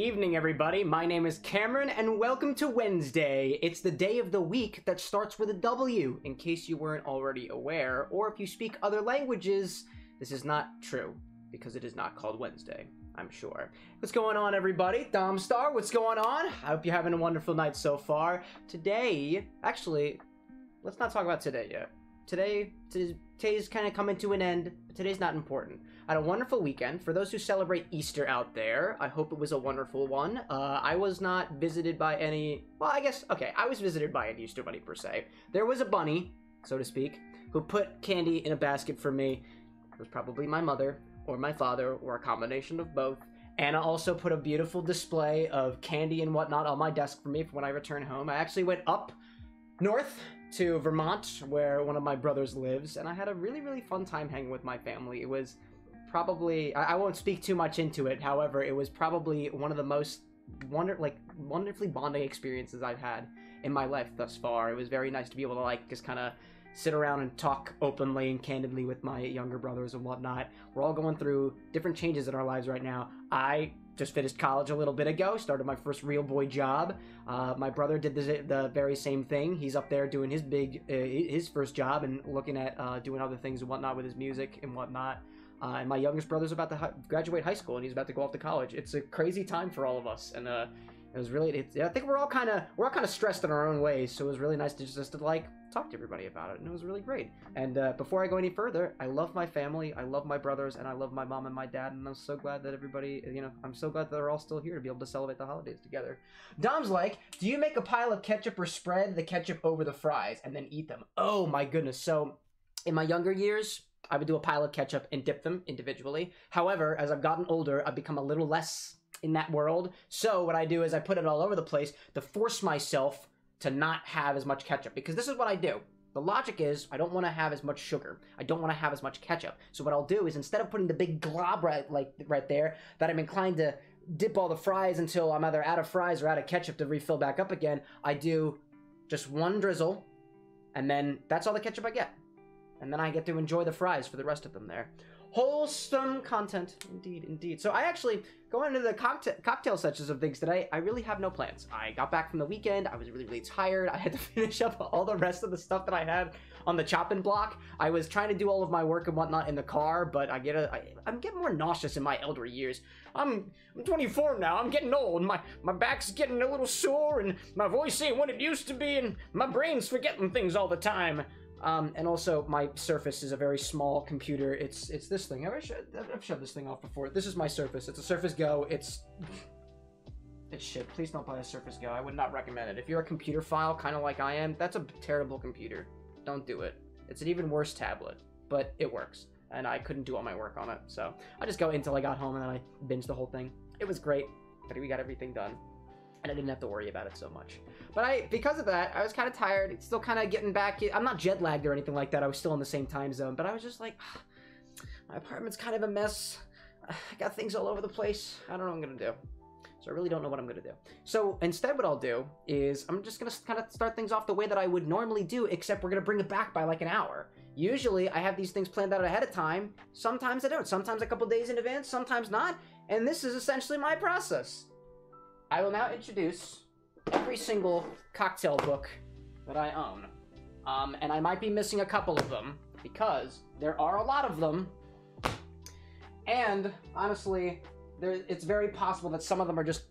evening, everybody. My name is Cameron, and welcome to Wednesday. It's the day of the week that starts with a W, in case you weren't already aware, or if you speak other languages, this is not true, because it is not called Wednesday, I'm sure. What's going on, everybody? Domstar, what's going on? I hope you're having a wonderful night so far. Today, actually, let's not talk about today yet. Today, today's kind of coming to an end, but today's not important. Had a wonderful weekend. For those who celebrate Easter out there, I hope it was a wonderful one. Uh, I was not visited by any, well, I guess, okay, I was visited by an Easter bunny per se. There was a bunny, so to speak, who put candy in a basket for me. It was probably my mother or my father or a combination of both. Anna also put a beautiful display of candy and whatnot on my desk for me for when I return home. I actually went up north to Vermont, where one of my brothers lives, and I had a really, really fun time hanging with my family. It was probably I, I won't speak too much into it. However, it was probably one of the most wonder like wonderfully bonding experiences I've had in my life thus far. It was very nice to be able to like just kind of sit around and talk openly and candidly with my younger brothers and whatnot. We're all going through different changes in our lives right now. I just finished college a little bit ago, started my first real boy job. Uh, my brother did the, the, very same thing. He's up there doing his big, uh, his first job and looking at uh, doing other things and whatnot with his music and whatnot. Uh, and my youngest brother's about to hi- graduate high school and he's about to go off to college. It's a crazy time for all of us, and uh, it was really. I think we're all kind of we're all kind of stressed in our own ways, so it was really nice to just, just to like talk to everybody about it, and it was really great. And uh, before I go any further, I love my family, I love my brothers, and I love my mom and my dad, and I'm so glad that everybody, you know, I'm so glad that they're all still here to be able to celebrate the holidays together. Dom's like, do you make a pile of ketchup or spread the ketchup over the fries and then eat them? Oh my goodness! So in my younger years I would do a pile of ketchup and dip them individually. However, as I've gotten older, I've become a little less in that world. So what I do is I put it all over the place to force myself to not have as much ketchup because this is what I do. The logic is I don't want to have as much sugar. I don't want to have as much ketchup. So what I'll do is instead of putting the big glob right like right there that I'm inclined to dip all the fries until I'm either out of fries or out of ketchup to refill back up again, I do just one drizzle and then that's all the ketchup I get and then I get to enjoy the fries for the rest of them there. Wholesome content, indeed, indeed. So I actually, going into the cocktail, cocktail sections of things today, I really have no plans. I got back from the weekend, I was really, really tired. I had to finish up all the rest of the stuff that I had on the chopping block. I was trying to do all of my work and whatnot in the car, but I get a, I, I'm getting more nauseous in my elder years. I'm, I'm 24 now, I'm getting old. My, my back's getting a little sore, and my voice ain't what it used to be, and my brain's forgetting things all the time. Um, and also, my Surface is a very small computer. It's it's this thing. I've, I've shoved this thing off before. This is my Surface. It's a Surface Go. It's it's shit. Please don't buy a Surface Go. I would not recommend it. If you're a computer file, kind of like I am, that's a terrible computer. Don't do it. It's an even worse tablet, but it works. And I couldn't do all my work on it, so I just go until I got home and then I binged the whole thing. It was great. But we got everything done and I didn't have to worry about it so much. But I, because of that, I was kind of tired. Still kind of getting back. I'm not jet lagged or anything like that. I was still in the same time zone, but I was just like, my apartment's kind of a mess. I got things all over the place. I don't know what I'm gonna do. So I really don't know what I'm gonna do. So instead, what I'll do is I'm just gonna kind of start things off the way that I would normally do, except we're gonna bring it back by like an hour. Usually, I have these things planned out ahead of time. Sometimes I don't. Sometimes a couple days in advance. Sometimes not. And this is essentially my process. I will now introduce every single cocktail book that I own. Um, and I might be missing a couple of them because there are a lot of them. And honestly, there, it's very possible that some of them are just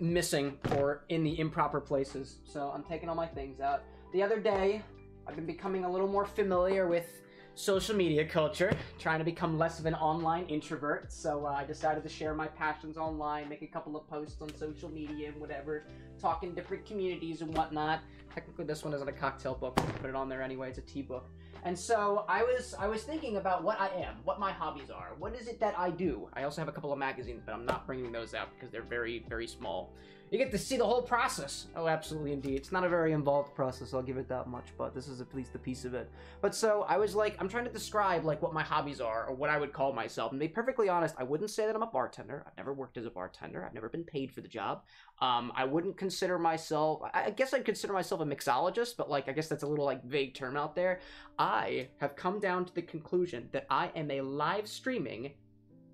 missing or in the improper places. So I'm taking all my things out. The other day, I've been becoming a little more familiar with social media culture, trying to become less of an online introvert. So uh, I decided to share my passions online, make a couple of posts on social media and whatever, talk in different communities and whatnot. Technically, this one isn't a cocktail book. Put it on there anyway. It's a tea book. And so I was I was thinking about what I am, what my hobbies are, what is it that I do. I also have a couple of magazines, but I'm not bringing those out because they're very very small. You get to see the whole process. Oh, absolutely, indeed. It's not a very involved process, I'll give it that much, but this is at least a piece of it. But so, I was like, I'm trying to describe, like, what my hobbies are, or what I would call myself. And to be perfectly honest, I wouldn't say that I'm a bartender. I've never worked as a bartender. I've never been paid for the job. Um, I wouldn't consider myself, I guess I'd consider myself a mixologist, but, like, I guess that's a little, like, vague term out there. I have come down to the conclusion that I am a live streaming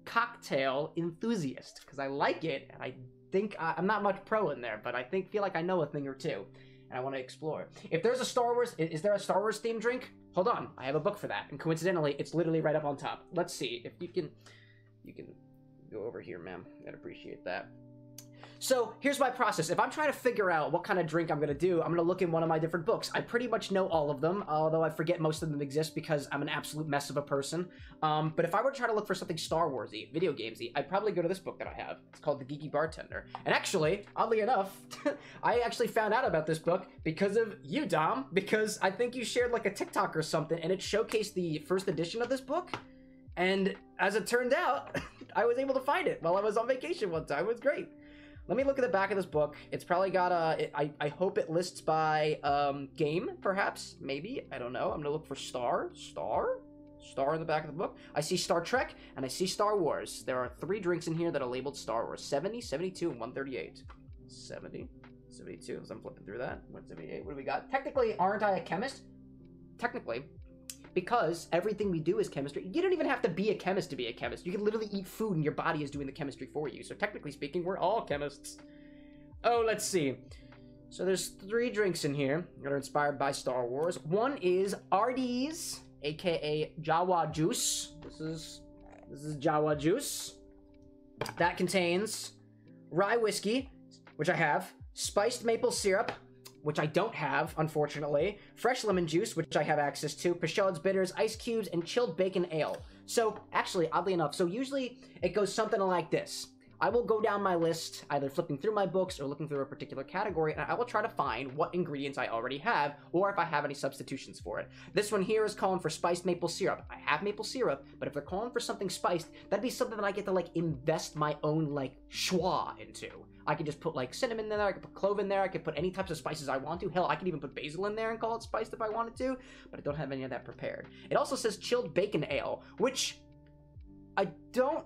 cocktail enthusiast, because I like it, and I think I, I'm not much pro in there, but I think feel like I know a thing or two, and I want to explore. If there's a Star Wars, is there a Star Wars themed drink? Hold on, I have a book for that, and coincidentally, it's literally right up on top. Let's see if you can, you can go over here, ma'am. I'd appreciate that. So here's my process. If I'm trying to figure out what kind of drink I'm going to do, I'm going to look in one of my different books. I pretty much know all of them, although I forget most of them exist because I'm an absolute mess of a person. Um, but if I were to try to look for something Star Warsy, video gamesy, I'd probably go to this book that I have. It's called The Geeky Bartender. And actually, oddly enough, I actually found out about this book because of you, Dom, because I think you shared like a TikTok or something and it showcased the first edition of this book. And as it turned out, I was able to find it while I was on vacation one time. It was great. Let me look at the back of this book. It's probably got a. It, I, I hope it lists by um, game, perhaps, maybe. I don't know. I'm gonna look for Star. Star? Star in the back of the book. I see Star Trek and I see Star Wars. There are three drinks in here that are labeled Star Wars 70, 72, and 138. 70, 72. As I'm flipping through that. 178. What do we got? Technically, aren't I a chemist? Technically, because everything we do is chemistry. You don't even have to be a chemist to be a chemist. You can literally eat food and your body is doing the chemistry for you. So technically speaking, we're all chemists. Oh, let's see. So there's three drinks in here that are inspired by Star Wars. One is RD's, aka Jawa Juice. This is this is Jawa Juice. That contains rye whiskey, which I have, spiced maple syrup, which I don't have, unfortunately, fresh lemon juice, which I have access to, Peychaud's bitters, ice cubes, and chilled bacon ale. So, actually, oddly enough, so usually it goes something like this. I will go down my list, either flipping through my books or looking through a particular category, and I will try to find what ingredients I already have, or if I have any substitutions for it. This one here is calling for spiced maple syrup. I have maple syrup, but if they're calling for something spiced, that'd be something that I get to like invest my own like schwa into. I could just put like cinnamon in there, I could put clove in there, I could put any types of spices I want to. Hell, I could even put basil in there and call it spiced if I wanted to, but I don't have any of that prepared. It also says chilled bacon ale, which I don't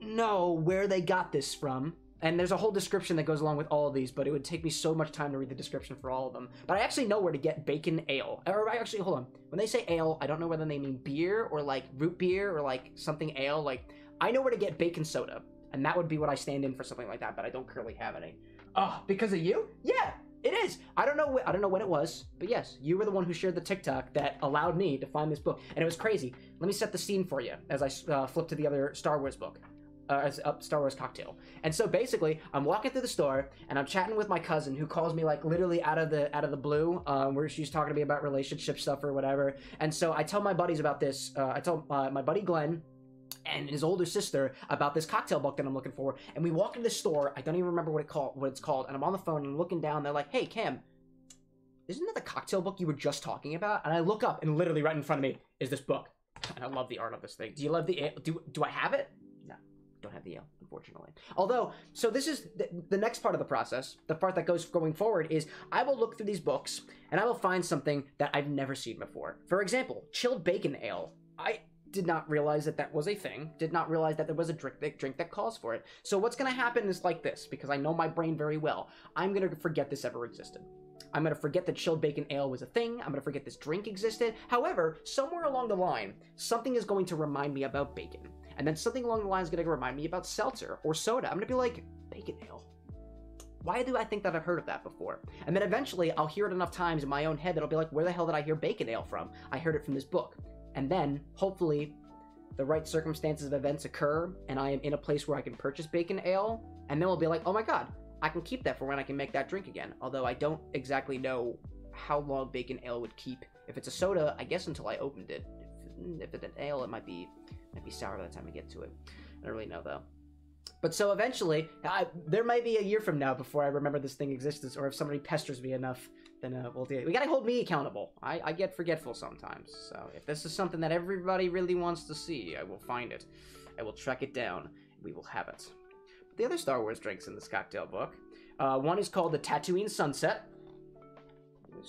know where they got this from. And there's a whole description that goes along with all of these, but it would take me so much time to read the description for all of them. But I actually know where to get bacon ale. Or I actually, hold on. When they say ale, I don't know whether they mean beer or like root beer or like something ale. Like, I know where to get bacon soda. And that would be what I stand in for something like that, but I don't currently have any. Oh, because of you? Yeah, it is. I don't know. Wh- I don't know when it was, but yes, you were the one who shared the TikTok that allowed me to find this book, and it was crazy. Let me set the scene for you as I uh, flip to the other Star Wars book uh, as a Star Wars cocktail. And so basically, I'm walking through the store and I'm chatting with my cousin who calls me like literally out of the out of the blue, um, where she's talking to me about relationship stuff or whatever. And so I tell my buddies about this. Uh, I tell uh, my buddy Glenn and his older sister about this cocktail book that I'm looking for. And we walk into the store. I don't even remember what it called, what it's called. And I'm on the phone and I'm looking down. They're like, "Hey, Cam." Isn't that the cocktail book you were just talking about? And I look up, and literally right in front of me is this book. And I love the art of this thing. Do you love the? Do do I have it? No, don't have the ale, unfortunately. Although, so this is the, the, next part of the process. The part that goes going forward is I will look through these books and I will find something that I've never seen before. For example, chilled bacon ale. I did not realize that that was a thing. Did not realize that there was a drink that, drink that calls for it. So what's going to happen is like this because I know my brain very well. I'm going to forget this ever existed. I'm going to forget that chilled bacon ale was a thing. I'm going to forget this drink existed. However, somewhere along the line, something is going to remind me about bacon. And then something along the line is going to remind me about seltzer or soda. I'm going to be like, bacon ale. Why do I think that I've heard of that before? And then eventually I'll hear it enough times in my own head that I'll be like, where the hell did I hear bacon ale from? I heard it from this book. And then, hopefully, the right circumstances of events occur and I am in a place where I can purchase bacon ale. And then we'll be like, oh my god, I can keep that for when I can make that drink again. Although I don't exactly know how long bacon ale would keep. If it's a soda, I guess until I opened it. If, if it's an ale, it might be might be sour by the time we get to it. I don't really know though. But so eventually, I, there might be a year from now before I remember this thing exists, or if somebody pesters me enough, then uh, we'll do it. We gotta hold me accountable. I, I get forgetful sometimes. So if this is something that everybody really wants to see, I will find it. I will track it down. We will have it. But the other Star Wars drinks in this cocktail book. Uh, one is called the Tatooine Sunset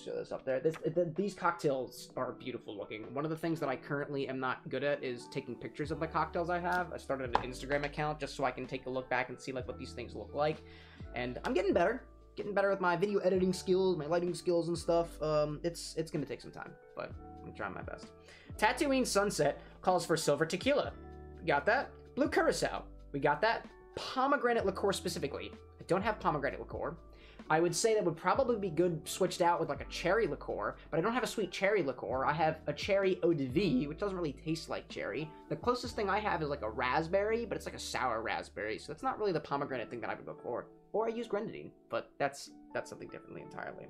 show this up there. This, the, these cocktails are beautiful looking. One of the things that I currently am not good at is taking pictures of the cocktails I have. I started an Instagram account just so I can take a look back and see like what these things look like. And I'm getting better. Getting better with my video editing skills, my lighting skills and stuff. Um, it's it's gonna take some time, but I'm trying my best. Tatooine Sunset calls for silver tequila. We got that. Blue curacao. We got that. Pomegranate liqueur specifically. I don't have pomegranate liqueur. I would say that would probably be good switched out with like a cherry liqueur, but I don't have a sweet cherry liqueur. I have a cherry eau de vie, which doesn't really taste like cherry. The closest thing I have is like a raspberry, but it's like a sour raspberry, so that's not really the pomegranate thing that I would go for. Or I use grenadine, but that's that's something differently entirely.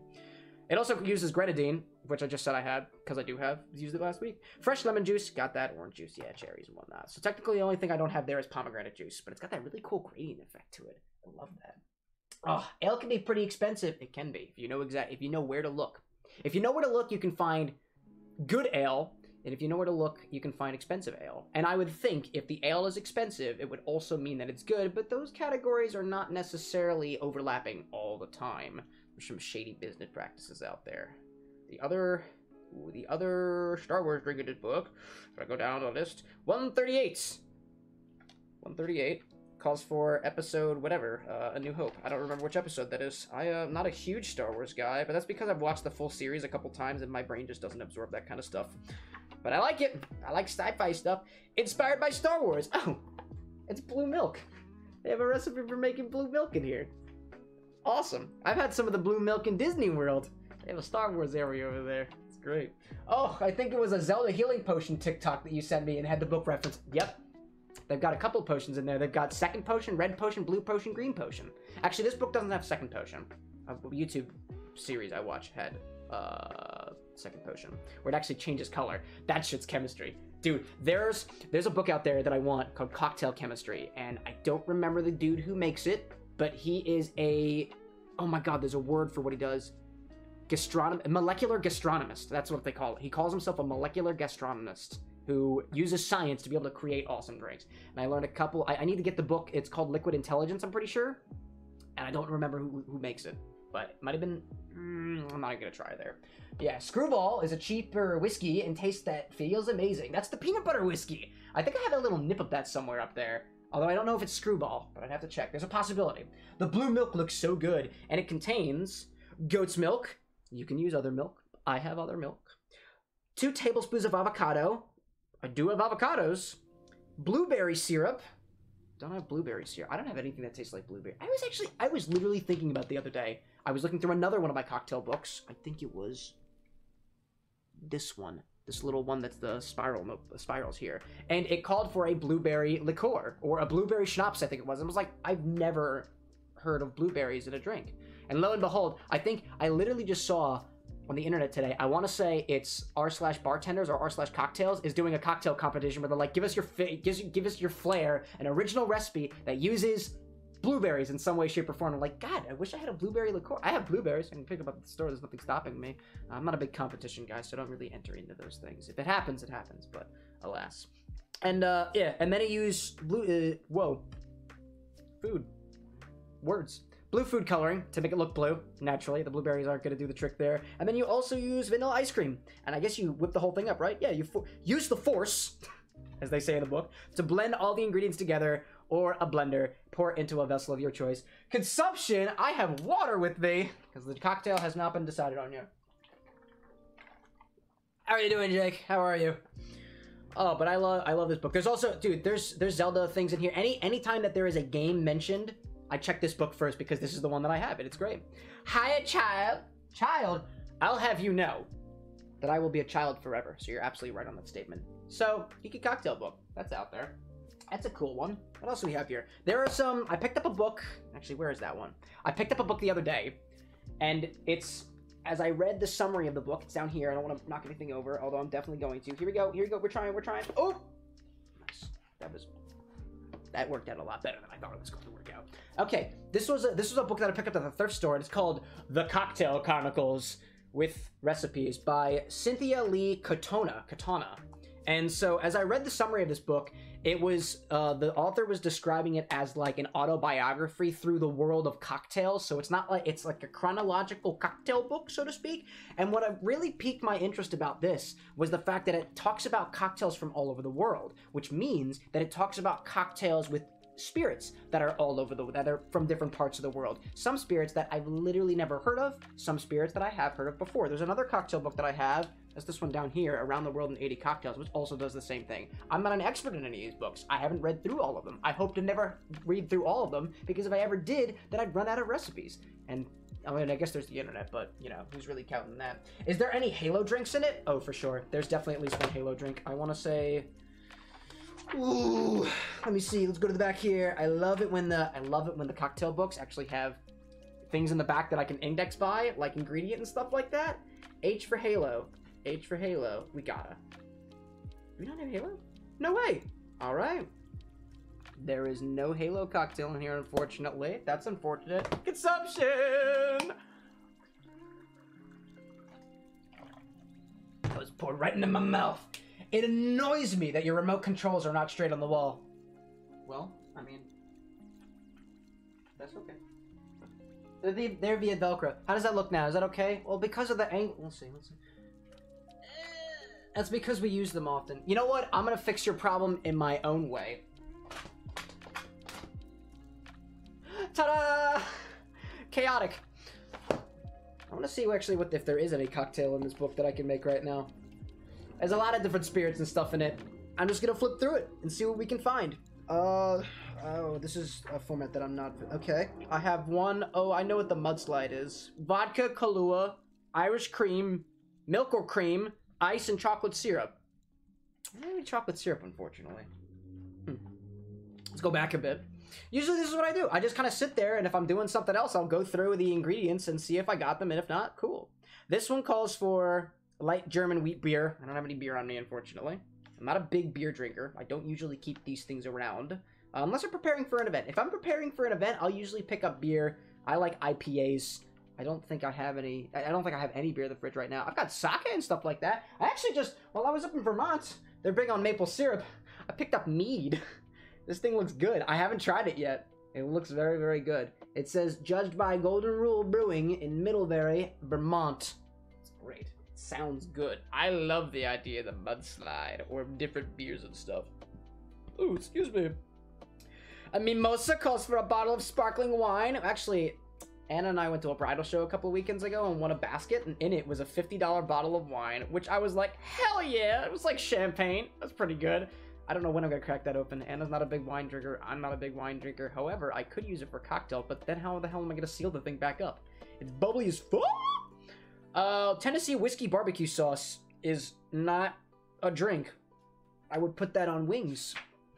It also uses grenadine, which I just said I had, because I do have, used it last week. Fresh lemon juice, got that. Orange juice, yeah, cherries and whatnot. So technically the only thing I don't have there is pomegranate juice, but it's got that really cool gradient effect to it. I love that. Oh, ale can be pretty expensive. It can be if you know exact if you know where to look. If you know where to look, you can find good ale, and if you know where to look, you can find expensive ale. And I would think if the ale is expensive, it would also mean that it's good, but those categories are not necessarily overlapping all the time. There's some shady business practices out there. The other ooh, the other Star Wars related book, if I go down the list, 138. 138 calls for episode whatever, uh, A New Hope. I don't remember which episode that is. I am uh, not a huge Star Wars guy, but that's because I've watched the full series a couple times and my brain just doesn't absorb that kind of stuff. But I like it. I like sci-fi stuff inspired by Star Wars. Oh, it's blue milk. They have a recipe for making blue milk in here. Awesome. I've had some of the blue milk in Disney World. They have a Star Wars area over there. It's great. Oh, I think it was a Zelda healing potion TikTok that you sent me and had the book reference. Yep, They've got a couple potions in there. They've got second potion, red potion, blue potion, green potion. Actually, this book doesn't have second potion. A YouTube series I watch had uh second potion where it actually changes color. That shit's chemistry. Dude, there's there's a book out there that I want called Cocktail Chemistry, and I don't remember the dude who makes it, but he is a oh my god, there's a word for what he does. Gastronom molecular gastronomist. That's what they call it. He calls himself a molecular gastronomist who uses science to be able to create awesome drinks. And I learned a couple. I, I need to get the book. It's called Liquid Intelligence. I'm pretty sure, and I don't remember who, who makes it, but it might have been. Mm, I'm not gonna try there. Yeah, Screwball is a cheaper whiskey and taste that feels amazing. That's the peanut butter whiskey. I think I have a little nip of that somewhere up there. Although I don't know if it's Screwball, but I'd have to check. There's a possibility. The blue milk looks so good, and it contains goat's milk. You can use other milk. I have other milk. Two tablespoons of avocado, I do have avocados. Blueberry syrup. Don't have blueberry syrup. I don't have anything that tastes like blueberry. I was actually, I was literally thinking about the other day. I was looking through another one of my cocktail books. I think it was this one. This little one that's the spiral, the spirals here. And it called for a blueberry liqueur, or a blueberry schnapps, I think it was. And I was like, I've never heard of blueberries in a drink. And lo and behold, I think I literally just saw on the internet today. I want to say it's r slash bartenders or r slash cocktails is doing a cocktail competition where they're like, give us your give, give us your flair, an original recipe that uses blueberries in some way, shape, or form. I'm like, God, I wish I had a blueberry liqueur. I have blueberries. I can pick them up at the store. There's nothing stopping me. I'm not a big competition guy, so I don't really enter into those things. If it happens, it happens. But alas. And uh, yeah, and then I use blue. Uh, whoa, food, words blue food coloring to make it look blue. Naturally, the blueberries aren't going to do the trick there. And then you also use vanilla ice cream. And I guess you whip the whole thing up, right? Yeah, you use the force, as they say in the book, to blend all the ingredients together or a blender. Pour into a vessel of your choice. Consumption, I have water with me because the cocktail has not been decided on yet. How are you doing, Jake? How are you? Oh, but I love I love this book. There's also, dude, there's there's Zelda things in here. Any anytime that there is a game mentioned I check this book first because this is the one that I have, and it's great. Hi, child. Child, I'll have you know that I will be a child forever. So you're absolutely right on that statement. So, Geeky Cocktail book. That's out there. That's a cool one. What else do we have here? There are some. I picked up a book. Actually, where is that one? I picked up a book the other day, and it's as I read the summary of the book. It's down here. I don't want to knock anything over, although I'm definitely going to. Here we go. Here we go. We're trying. We're trying. Oh, nice. That was that worked out a lot better than I thought it was going to work out. Okay, this was a, this was a book that I picked up at the thrift store. And it's called The Cocktail Chronicles with recipes by Cynthia Lee Katona. Katana. And so, as I read the summary of this book, it was uh, the author was describing it as like an autobiography through the world of cocktails. So it's not like it's like a chronological cocktail book, so to speak. And what really piqued my interest about this was the fact that it talks about cocktails from all over the world, which means that it talks about cocktails with spirits that are all over the that are from different parts of the world. Some spirits that I've literally never heard of, some spirits that I have heard of before. There's another cocktail book that I have this one down here, Around the World in 80 Cocktails, which also does the same thing. I'm not an expert in any of these books. I haven't read through all of them. I hope to never read through all of them, because if I ever did, then I'd run out of recipes. And I mean, I guess there's the internet, but you know, who's really counting that? Is there any Halo drinks in it? Oh, for sure. There's definitely at least one Halo drink. I want to say. Ooh, let me see. Let's go to the back here. I love it when the I love it when the cocktail books actually have things in the back that I can index by, like ingredient and stuff like that. H for Halo. H for Halo. We gotta. We Do we not have Halo? No way. All right. There is no Halo cocktail in here, unfortunately. That's unfortunate. Consumption! That was poured right into my mouth. It annoys me that your remote controls are not straight on the wall. Well, I mean, that's okay. They're, the, they're via Velcro. How does that look now? Is that okay? Well, because of the angle. Let's see. Let's see. That's because we use them often. You know what? I'm gonna fix your problem in my own way. Ta-da! Chaotic. I want to see actually what if there is any cocktail in this book that I can make right now. There's a lot of different spirits and stuff in it. I'm just gonna flip through it and see what we can find. Uh, oh, this is a format that I'm not. Okay, I have one. Oh, I know what the mudslide is. Vodka, Kahlua, Irish cream, milk or cream, ice, and chocolate syrup. Maybe chocolate syrup, unfortunately. Hmm. Let's go back a bit. Usually this is what I do. I just kind of sit there, and if I'm doing something else, I'll go through the ingredients and see if I got them, and if not, cool. This one calls for light German wheat beer. I don't have any beer on me, unfortunately. I'm not a big beer drinker. I don't usually keep these things around. Uh, unless I'm preparing for an event. If I'm preparing for an event, I'll usually pick up beer. I like IPAs. I don't think I have any. I don't think I have any beer in the fridge right now. I've got sake and stuff like that. I actually just, while I was up in Vermont, they're big on maple syrup. I picked up mead. this thing looks good. I haven't tried it yet. It looks very, very good. It says judged by Golden Rule Brewing in Middlebury, Vermont. It's great sounds good. I love the idea of the mudslide or different beers and stuff. Ooh, excuse me. A mimosa calls for a bottle of sparkling wine. Actually, Anna and I went to a bridal show a couple weekends ago and won a basket, and in it was a $50 bottle of wine, which I was like, hell yeah! It was like champagne. That's pretty good. I don't know when I'm gonna crack that open. Anna's not a big wine drinker. I'm not a big wine drinker. However, I could use it for cocktail, but then how the hell am I gonna seal the thing back up? It's bubbly as fuck! Uh, Tennessee whiskey barbecue sauce is not a drink. I would put that on wings.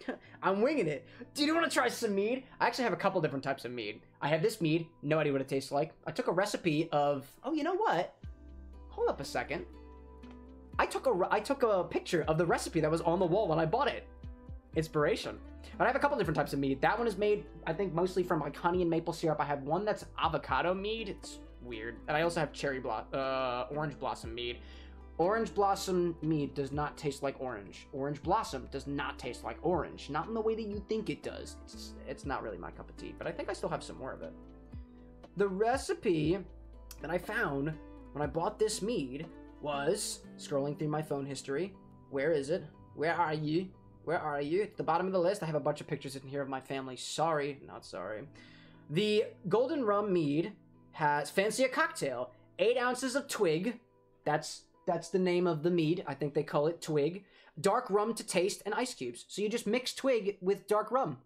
I'm winging it. Do you want to try some mead? I actually have a couple different types of mead. I have this mead, no idea what it tastes like. I took a recipe of. Oh, you know what? Hold up a second. I took a I took a picture of the recipe that was on the wall when I bought it. Inspiration. But I have a couple different types of mead. That one is made, I think, mostly from like honey and maple syrup. I have one that's avocado mead. It's weird. And I also have cherry blo- uh, orange blossom mead. Orange blossom mead does not taste like orange. Orange blossom does not taste like orange. Not in the way that you think it does. It's, it's not really my cup of tea, but I think I still have some more of it. The recipe that I found when I bought this mead was scrolling through my phone history. Where is it? Where are you? Where are you? At the bottom of the list, I have a bunch of pictures in here of my family. Sorry, not sorry. The Golden Rule Mead has fancy a cocktail. Eight ounces of twig. That's that's the name of the mead. I think they call it twig. Dark rum to taste and ice cubes. So you just mix twig with dark rum.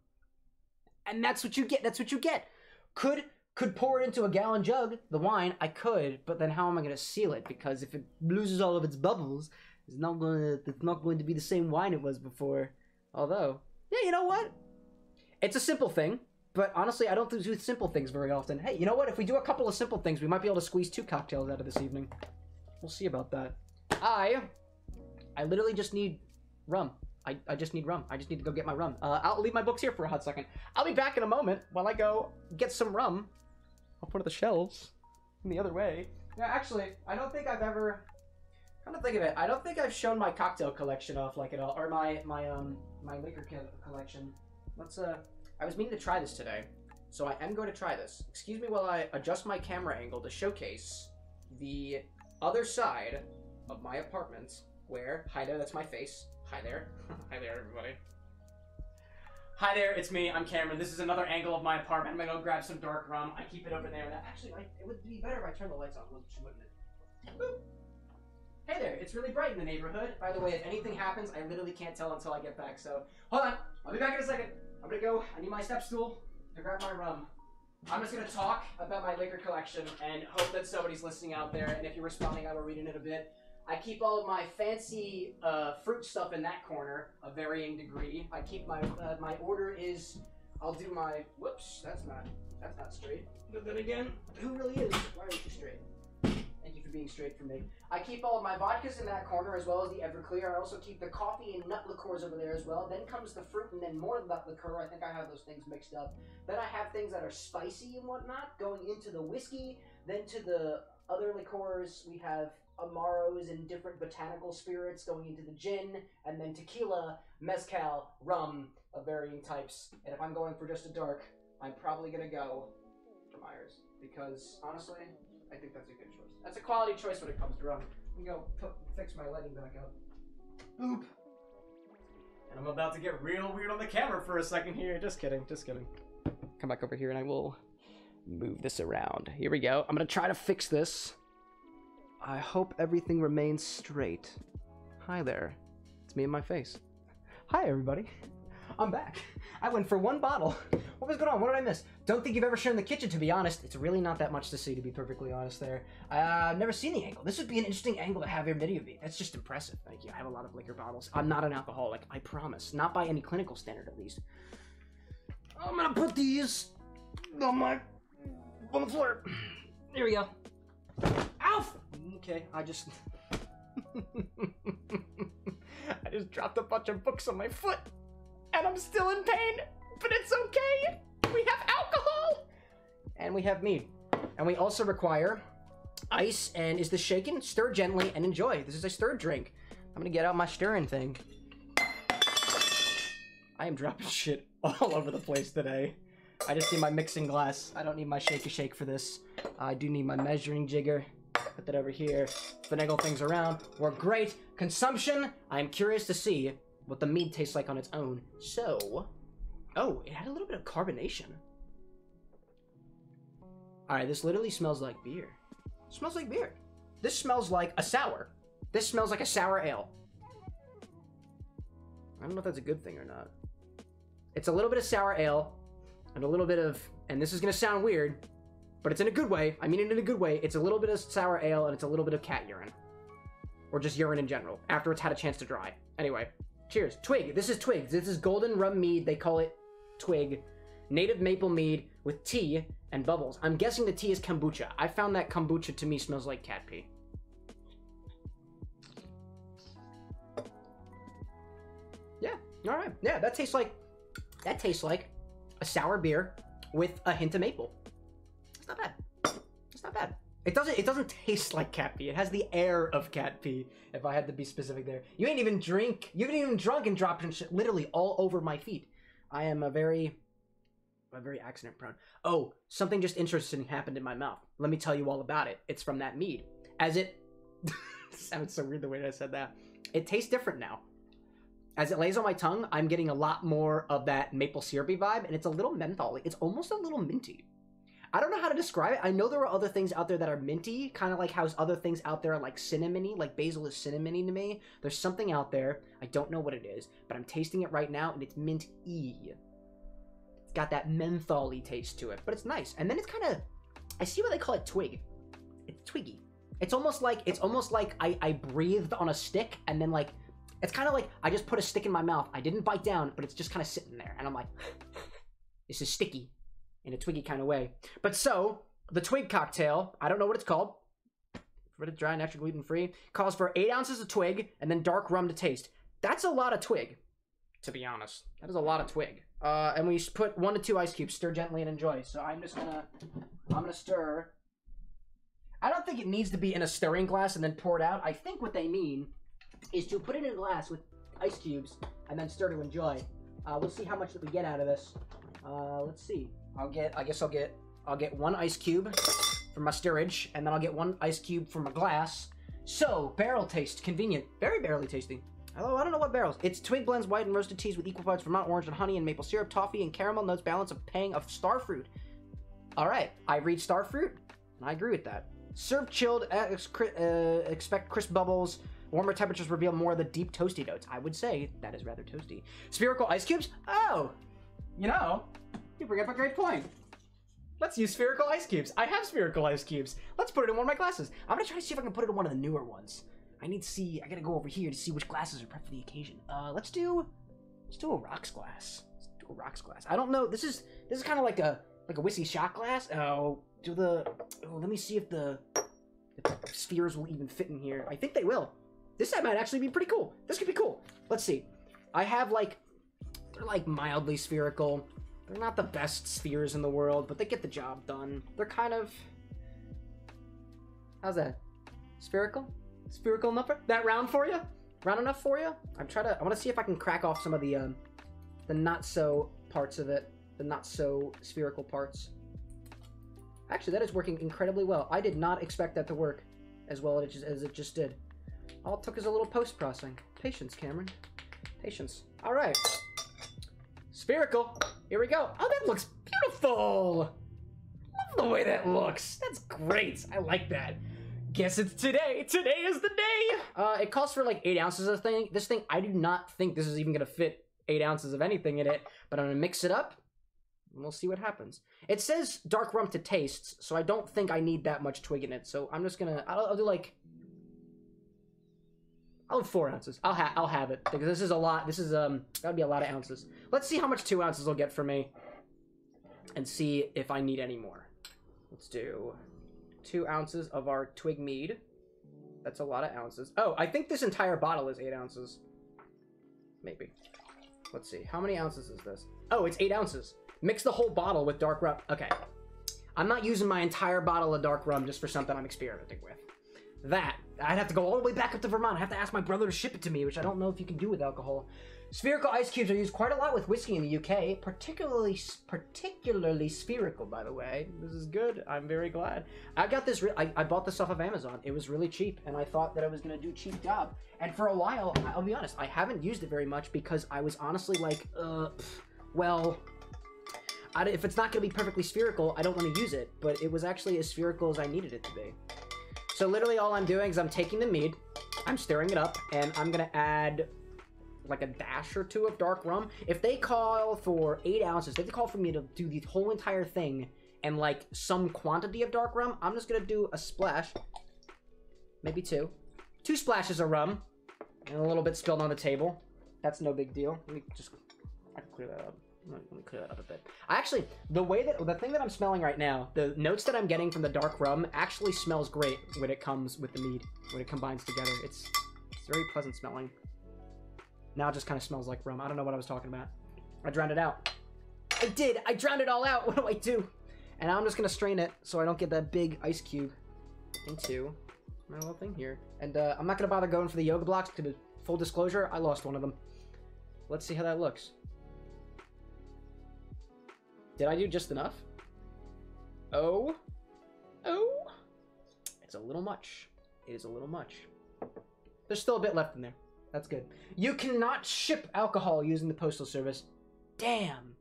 And that's what you get. That's what you get. Could could pour it into a gallon jug, the wine, I could, but then how am I gonna seal it? Because if it loses all of its bubbles, it's not gonna it's not going to be the same wine it was before. Although, yeah, you know what? It's a simple thing. But honestly, I don't do simple things very often. Hey, you know what? If we do a couple of simple things, we might be able to squeeze two cocktails out of this evening. We'll see about that. I, I literally just need rum. I, I just need rum. I just need to go get my rum. Uh, I'll leave my books here for a hot second. I'll be back in a moment while I go get some rum. I'll put it the shelves in the other way. Yeah, actually, I don't think I've ever. Come to think of it, I don't think I've shown my cocktail collection off like at all, or my my um my liquor collection. Let's uh I was meaning to try this today, so I am going to try this. Excuse me while I adjust my camera angle to showcase the other side of my apartment where, hi there, that's my face. Hi there. hi there, everybody. Hi there, it's me, I'm Cameron. This is another angle of my apartment. I'm gonna go grab some dark rum. I keep it over there. Actually, it would be better if I turned the lights on, wouldn't it? Boop. Hey there, it's really bright in the neighborhood. By the way, if anything happens, I literally can't tell until I get back, so hold on. I'll be back in a second. I'm gonna go, I need my step stool to grab my rum. I'm just gonna talk about my liquor collection and hope that somebody's listening out there, and if you're responding, I will read in it a bit. I keep all of my fancy uh, fruit stuff in that corner, a varying degree. I keep my, uh, my order is, I'll do my, whoops, that's not, that's not straight. But then again, who really is? Why aren't you straight? Thank you for being straight for me. I keep all of my vodkas in that corner as well as the Everclear. I also keep the coffee and nut liqueurs over there as well. Then comes the fruit and then more nut liqueur. I think I have those things mixed up. Then I have things that are spicy and whatnot going into the whiskey. Then to the other liqueurs, we have Amaros and different botanical spirits going into the gin, and then tequila, mezcal, rum of varying types. And if I'm going for just a dark, I'm probably gonna go for Myers because honestly, I think that's a good choice. That's a quality choice when it comes to rum. Let me go fix my lighting back up. Boop. And I'm about to get real weird on the camera for a second here. Just kidding, just kidding. Come back over here and I will move this around. Here we go. I'm gonna try to fix this. I hope everything remains straight. Hi there. It's me and my face. Hi, everybody. I'm back. I went for one bottle. What was going on? What did I miss? Don't think you've ever in the kitchen, to be honest. It's really not that much to see, to be perfectly honest there. Uh, I've never seen the angle. This would be an interesting angle to have your video be. That's just impressive. Thank you. I have a lot of liquor bottles. I'm not an alcoholic. I promise. Not by any clinical standard, at least. I'm gonna put these on my... on the floor. Here we go. Alf! Okay, I just... I just dropped a bunch of books on my foot, and I'm still in pain, but it's okay. We have alcohol, and we have mead, and we also require ice. And is this shaken? Stir gently and enjoy. This is a stirred drink. I'm gonna get out my stirring thing. I am dropping shit all over the place today. I just need my mixing glass. I don't need my shake a shake for this. I do need my measuring jigger. Put that over here. Finagle things around. We're great. Consumption. I'm curious to see what the mead tastes like on its own. So, oh, it had a little bit of carbonation. All right, this literally smells like beer. smells like beer. This smells like a sour. This smells like a sour ale. I don't know if that's a good thing or not. It's a little bit of sour ale and a little bit of, and this is gonna sound weird, but it's in a good way. I mean it in a good way. It's a little bit of sour ale and it's a little bit of cat urine. Or just urine in general, after it's had a chance to dry. Anyway, cheers. Twig. This is Twig. This is golden rule mead. They call it Twig. Native maple mead with tea and bubbles. I'm guessing the tea is kombucha. I found that kombucha to me smells like cat pee. Yeah, all right. Yeah, that tastes like that tastes like a sour beer with a hint of maple. It's not bad. It's not bad. It doesn't. It doesn't taste like cat pee. It has the air of cat pee. If I had to be specific there, you ain't even drink. You haven't even drunk and dropped shit literally all over my feet. I am a very, a very accident prone. Oh, something just interesting happened in my mouth. Let me tell you all about it. It's from that mead. As it sounds so weird the way I said that. It tastes different now. As it lays on my tongue, I'm getting a lot more of that maple syrupy vibe, and it's a little mentholy. It's almost a little minty. I don't know how to describe it. I know there are other things out there that are minty, kind of like how other things out there are like cinnamony, like basil is cinnamony to me. There's something out there. I don't know what it is, but I'm tasting it right now, and it's mint-y. It's got that mentholy taste to it, but it's nice. And then it's kind of, I see why they call it twig. It's twiggy. It's almost like it's almost like I, I breathed on a stick, and then like it's kind of like I just put a stick in my mouth. I didn't bite down, but it's just kind of sitting there, and I'm like, this is sticky in a twiggy kind of way. But so, the twig cocktail, I don't know what it's called. For it dry, natural, gluten free, calls for eight ounces of twig and then dark rum to taste. That's a lot of twig, to be honest. That is a lot of twig. Uh, and we put one to two ice cubes, stir gently and enjoy. So I'm just gonna, I'm gonna stir. I don't think it needs to be in a stirring glass and then pour it out. I think what they mean is to put it in a glass with ice cubes and then stir to enjoy. Uh, we'll see how much that we get out of this. Uh, let's see. I'll get. I guess I'll get. I'll get one ice cube for my steerage, and then I'll get one ice cube for my glass. So barrel taste, convenient, very barely tasty. Oh, I don't know what barrels. It's twig blends, white and roasted teas with equal parts Vermont orange and honey and maple syrup, toffee and caramel notes, balance of pang of star fruit. All right, I read star fruit, and I agree with that. Serve chilled, uh, ex- uh, expect crisp bubbles. Warmer temperatures reveal more of the deep toasty notes. I would say that is rather toasty. Spherical ice cubes? Oh, you know, you bring up a great point. Let's use spherical ice cubes. I have spherical ice cubes. Let's put it in one of my glasses. I'm gonna try to see if I can put it in one of the newer ones. I need to see. I gotta go over here to see which glasses are prepped for the occasion. Uh, let's do. Let's do a rocks glass. Let's do a rocks glass. I don't know. This is this is kind of like a like a whiskey shot glass. Oh, do the. Oh, let me see if the, if the spheres will even fit in here. I think they will. This side might actually be pretty cool. This could be cool. Let's see. I have like they're like mildly spherical. They're not the best spheres in the world, but they get the job done. They're kind of How's that? Spherical? Spherical enough? For, that round for you? Round enough for you? I'm trying to I want to see if I can crack off some of the um the not so parts of it, the not so spherical parts. Actually, that is working incredibly well. I did not expect that to work as well as it just, as it just did. All it took is a little post-processing. Patience, Cameron. Patience. All right. Spherical. Here we go. Oh, that looks beautiful. Love the way that looks. That's great. I like that. Guess it's today. Today is the day. Uh, it calls for like eight ounces of thing. This thing, I do not think this is even gonna fit eight ounces of anything in it. But I'm gonna mix it up. And we'll see what happens. It says dark rum to taste, so I don't think I need that much twig in it. So I'm just gonna. I'll, I'll do like. I'll have four ounces. I'll have. I'll have it because this is a lot. This is um. That'd be a lot of ounces. Let's see how much two ounces will get for me, and see if I need any more. Let's do two ounces of our twig mead. That's a lot of ounces. Oh, I think this entire bottle is eight ounces. Maybe. Let's see. How many ounces is this? Oh, it's eight ounces. Mix the whole bottle with dark rum. Okay. I'm not using my entire bottle of dark rum just for something I'm experimenting with. That, I'd have to go all the way back up to Vermont. I have to ask my brother to ship it to me, which I don't know if you can do with alcohol. Spherical ice cubes are used quite a lot with whiskey in the UK, particularly particularly spherical, by the way. This is good. I'm very glad. I got this. I, I bought this off of Amazon. It was really cheap, and I thought that I was gonna do cheap job. And for a while, I'll be honest, I haven't used it very much because I was honestly like, uh, well, I, if it's not going to be perfectly spherical, I don't want to use it. But it was actually as spherical as I needed it to be. So literally all I'm doing is I'm taking the mead, I'm stirring it up, and I'm to add like a dash or two of dark rum. If they call for eight ounces, they call for me to do the whole entire thing and like some quantity of dark rum, I'm just to do a splash, maybe two. Two splashes of rum, and a little bit spilled on the table. That's no big deal. Let me just, I can clear that up. Let me clear that up a bit. I actually, the way that the thing that I'm smelling right now, the notes that I'm getting from the dark rum actually smells great when it comes with the mead, when it combines together. It's it's very pleasant smelling. Now it just kind of smells like rum. I don't know what I was talking about. I drowned it out. I did. I drowned it all out. What do I do? And I'm just gonna strain it so I don't get that big ice cube into my little thing here. And uh, I'm not gonna bother going for the yoga blocks. To full disclosure, I lost one of them. Let's see how that looks. Did I do just enough? Oh. Oh. It's a little much. It is a little much. There's still a bit left in there. That's good. You cannot ship alcohol using the postal service. Damn.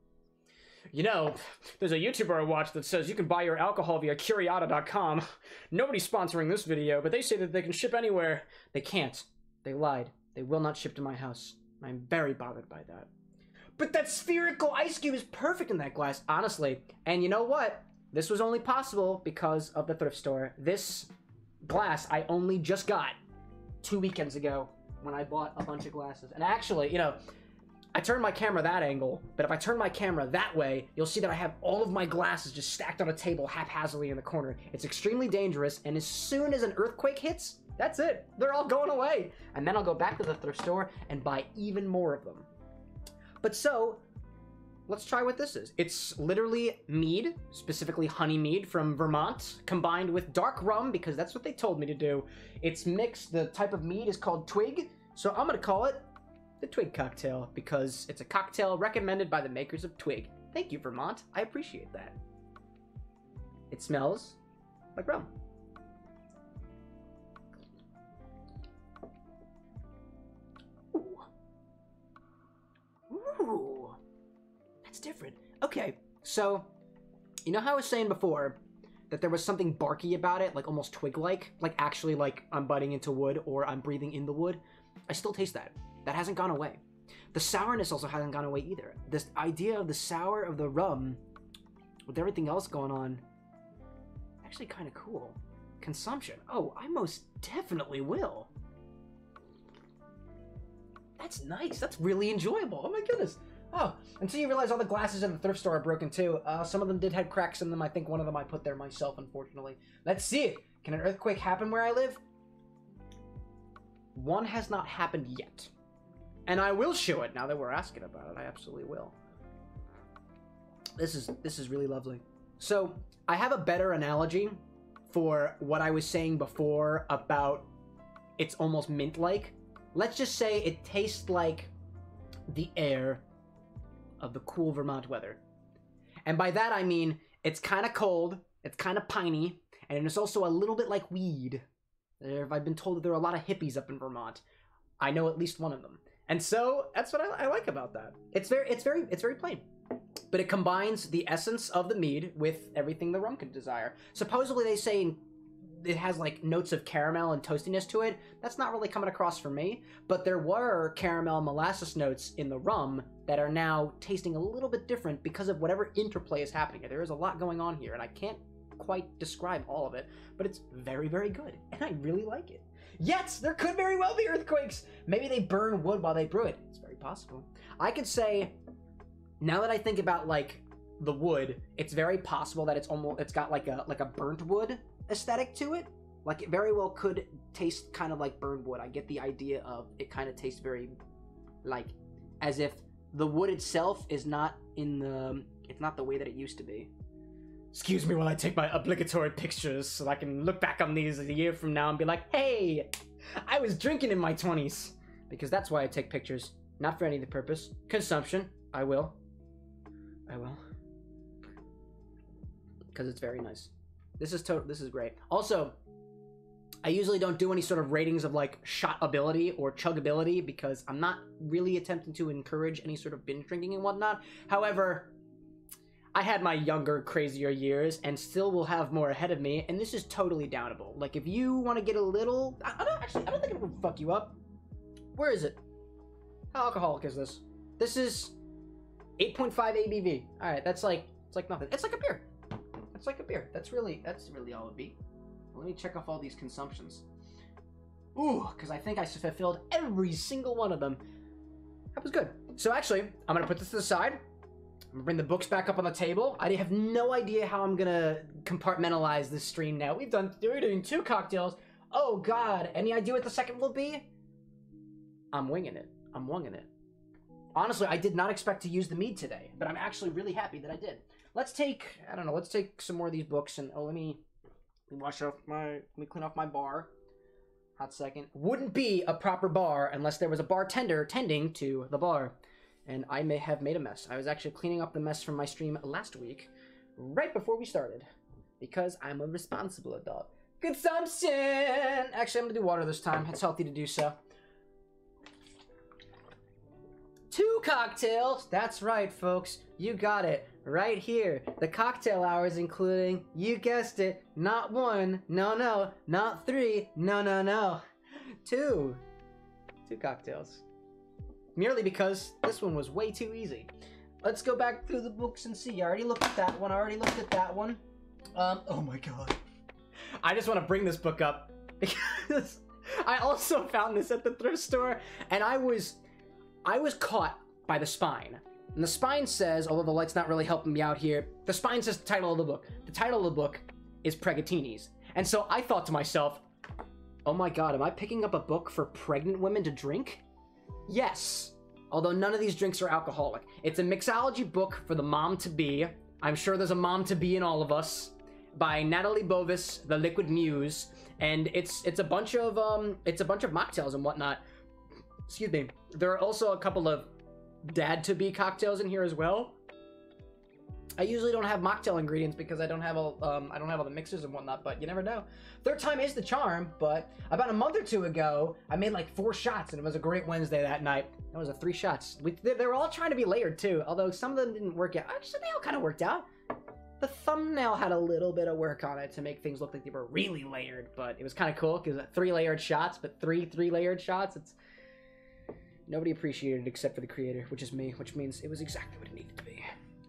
You know, there's a YouTuber I watch that says you can buy your alcohol via Curiada.com. Nobody's sponsoring this video, but they say that they can ship anywhere. They can't. They lied. They will not ship to my house. I'm very bothered by that. But that spherical ice cube is perfect in that glass, honestly. And you know what? This was only possible because of the thrift store. This glass I only just got two weekends ago when I bought a bunch of glasses. And actually, you know, I turned my camera that angle, but if I turn my camera that way, you'll see that I have all of my glasses just stacked on a table haphazardly in the corner. It's extremely dangerous, and as soon as an earthquake hits, that's it. They're all going away. And then I'll go back to the thrift store and buy even more of them. But so, let's try what this is. It's literally mead, specifically honey mead from Vermont, combined with dark rum because that's what they told me to do. It's mixed, the type of mead is called twig, so I'm gonna call it the twig cocktail because it's a cocktail recommended by the makers of twig. Thank you, Vermont. I appreciate that. It smells like rum. Different. Okay, so you know how I was saying before that there was something barky about it, like almost twig-like, like actually like I'm biting into wood or I'm breathing in the wood. I still taste that. That hasn't gone away. The sourness also hasn't gone away either. This idea of the sour of the rum, with everything else going on, actually kind of cool. Consumption. Oh, I most definitely will. That's nice. That's really enjoyable. Oh my goodness. Oh, until you realize all the glasses in the thrift store are broken too. Uh, some of them did have cracks in them. I think one of them I put there myself, unfortunately. Let's see. Can an earthquake happen where I live? One has not happened yet. And I will show it now that we're asking about it. I absolutely will. This is this is really lovely. So, I have a better analogy for what I was saying before about it's almost mint-like. Let's just say it tastes like the air of the cool Vermont weather. And by that I mean it's kind of cold, it's kind of piney, and it's also a little bit like weed. I've been told that there are a lot of hippies up in Vermont. I know at least one of them. And so that's what I, I like about that. It's very, it's very, it's very plain but it combines the essence of the mead with everything the rum could desire. Supposedly, they say it has like notes of caramel and toastiness to it. That's not really coming across for me, but there were caramel molasses notes in the rum that are now tasting a little bit different because of whatever interplay is happening. There is a lot going on here, and I can't quite describe all of it, but it's very, very good, and I really like it. Yes, there could very well be earthquakes. Maybe they burn wood while they brew it. It's very possible. I could say now that I think about like the wood, it's very possible that it's almost it's got like a like a burnt wood aesthetic to it. Like it very well could taste kind of like burned wood. I get the idea of it kind of tastes very like as if the wood itself is not in the it's not the way that it used to be. Excuse me while I take my obligatory pictures so I can look back on these a year from now and be like, "Hey, I was drinking in my 20s." Because that's why I take pictures, not for any other purpose. Consumption, I will. I will. Because it's very nice. This is total. This is great. Also, I usually don't do any sort of ratings of like shot ability or chug ability because I'm not really attempting to encourage any sort of binge drinking and whatnot. However, I had my younger, crazier years and still will have more ahead of me, and this is totally downable. Like, if you want to get a little. I, I don't actually, I don't think it would fuck you up. Where is it? How alcoholic is this? This is 8.5 ABV. All right, that's like it's like nothing. It's like a beer. It's like a beer. That's really that's really all it would be. Let me check off all these consumptions. Ooh, because I think I fulfilled every single one of them. That was good. So actually, I'm gonna put this to the side. I'm gonna bring the books back up on the table. I have no idea how I'm gonna compartmentalize this stream now. We've done we're doing two cocktails. Oh God! Any idea what the second will be? I'm winging it. I'm winging it. Honestly, I did not expect to use the mead today, but I'm actually really happy that I did. Let's take, I don't know, let's take some more of these books and, oh, let me, me wash off my, let me clean off my bar. Hot second. Wouldn't be a proper bar unless there was a bartender tending to the bar. And I may have made a mess. I was actually cleaning up the mess from my stream last week, right before we started, because I'm a responsible adult. Consumption! Actually, I'm gonna do water this time. It's healthy to do so two cocktails. That's right, folks. You got it. Right here. The cocktail hours including, you guessed it, not one, no, no, not three, no, no, no, two. Two cocktails. Merely because this one was way too easy. Let's go back through the books and see. I already looked at that one. I already looked at that one. Um, oh my god. I just want to bring this book up because I also found this at the thrift store and I was I was caught by the spine. And the spine says, although the light's not really helping me out here, the spine says the title of the book. The title of the book is Preggatinis. And so I thought to myself, oh my god, am I picking up a book for pregnant women to drink? Yes. Although none of these drinks are alcoholic. It's a mixology book for the mom to be. I'm sure there's a mom to be in all of us. By Natalie Bovis, the Liquid Muse, and it's it's a bunch of um it's a bunch of mocktails and whatnot excuse me, there are also a couple of dad to be cocktails in here as well. I usually don't have mocktail ingredients because I don't have all um, I don't have all the mixers and whatnot, but you never know. Third time is the charm, but about a month or two ago, I made like four shots and it was a great Wednesday that night. It was a three shots. We, they, they were all trying to be layered too, although some of them didn't work out. Actually, they all kind of worked out. the thumbnail had a little bit of work on it to make things look like they were really layered, but it was kind of cool because three layered shots, but three three layered shots. It's nobody appreciated it except for the creator, which is me, which means it was exactly what it needed to be.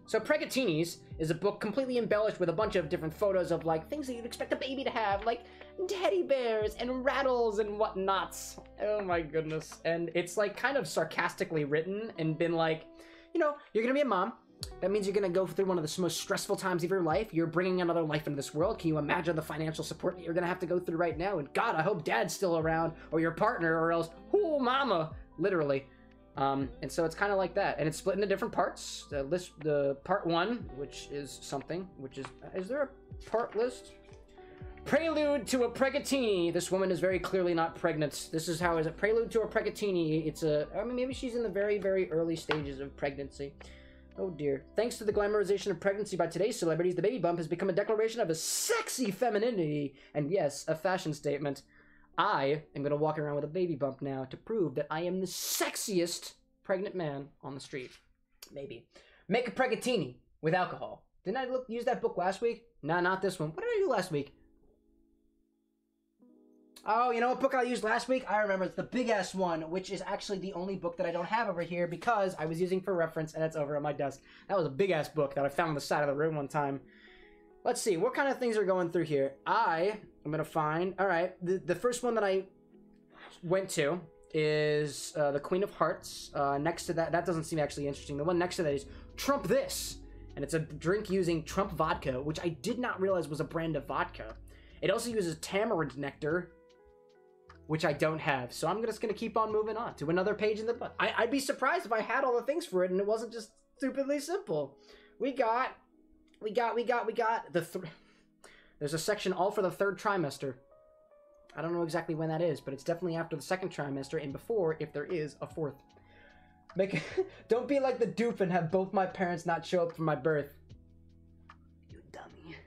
So Preggatinis is a book completely embellished with a bunch of different photos of like things that you'd expect a baby to have, like teddy bears and rattles and whatnots. Oh my goodness. And it's like kind of sarcastically written and been like, you know, you're gonna be a mom. That means you're gonna go through one of the most stressful times of your life. You're bringing another life into this world. Can you imagine the financial support that you're gonna have to go through right now? And God, I hope dad's still around or your partner or else, oh, mama, literally. Um, and so it's kind of like that, and it's split into different parts. The list, the part one, which is something, which is is there a part list? Prelude to a preggatini. This woman is very clearly not pregnant. This is how is it? Prelude to a preggatini. It's a. I mean, maybe she's in the very, very early stages of pregnancy. Oh dear. Thanks to the glamorization of pregnancy by today's celebrities, the baby bump has become a declaration of a sexy femininity, and yes, a fashion statement. I am going to walk around with a baby bump now to prove that I am the sexiest pregnant man on the street. Maybe. Make a preggatini with alcohol. Didn't I look, use that book last week? No, not this one. What did I do last week? Oh, you know what book I used last week? I remember it's the big ass one, which is actually the only book that I don't have over here because I was using for reference and it's over on my desk. That was a big ass book that I found on the side of the room one time. Let's see, what kind of things are going through here? I am gonna find. All right, the the first one that I went to is uh, the Queen of Hearts. Uh, next to that, that doesn't seem actually interesting. The one next to that is Trump This, and it's a drink using Trump vodka, which I did not realize was a brand of vodka. It also uses tamarind nectar, which I don't have. So I'm just gonna keep on moving on to another page in the book. I, I'd be surprised if I had all the things for it and it wasn't just stupidly simple. We got we got, we got, we got the. Th- There's a section all for the third trimester. I don't know exactly when that is, but it's definitely after the second trimester and before, if there is a fourth. Make don't be like the dupe and have both my parents not show up for my birth. You dummy.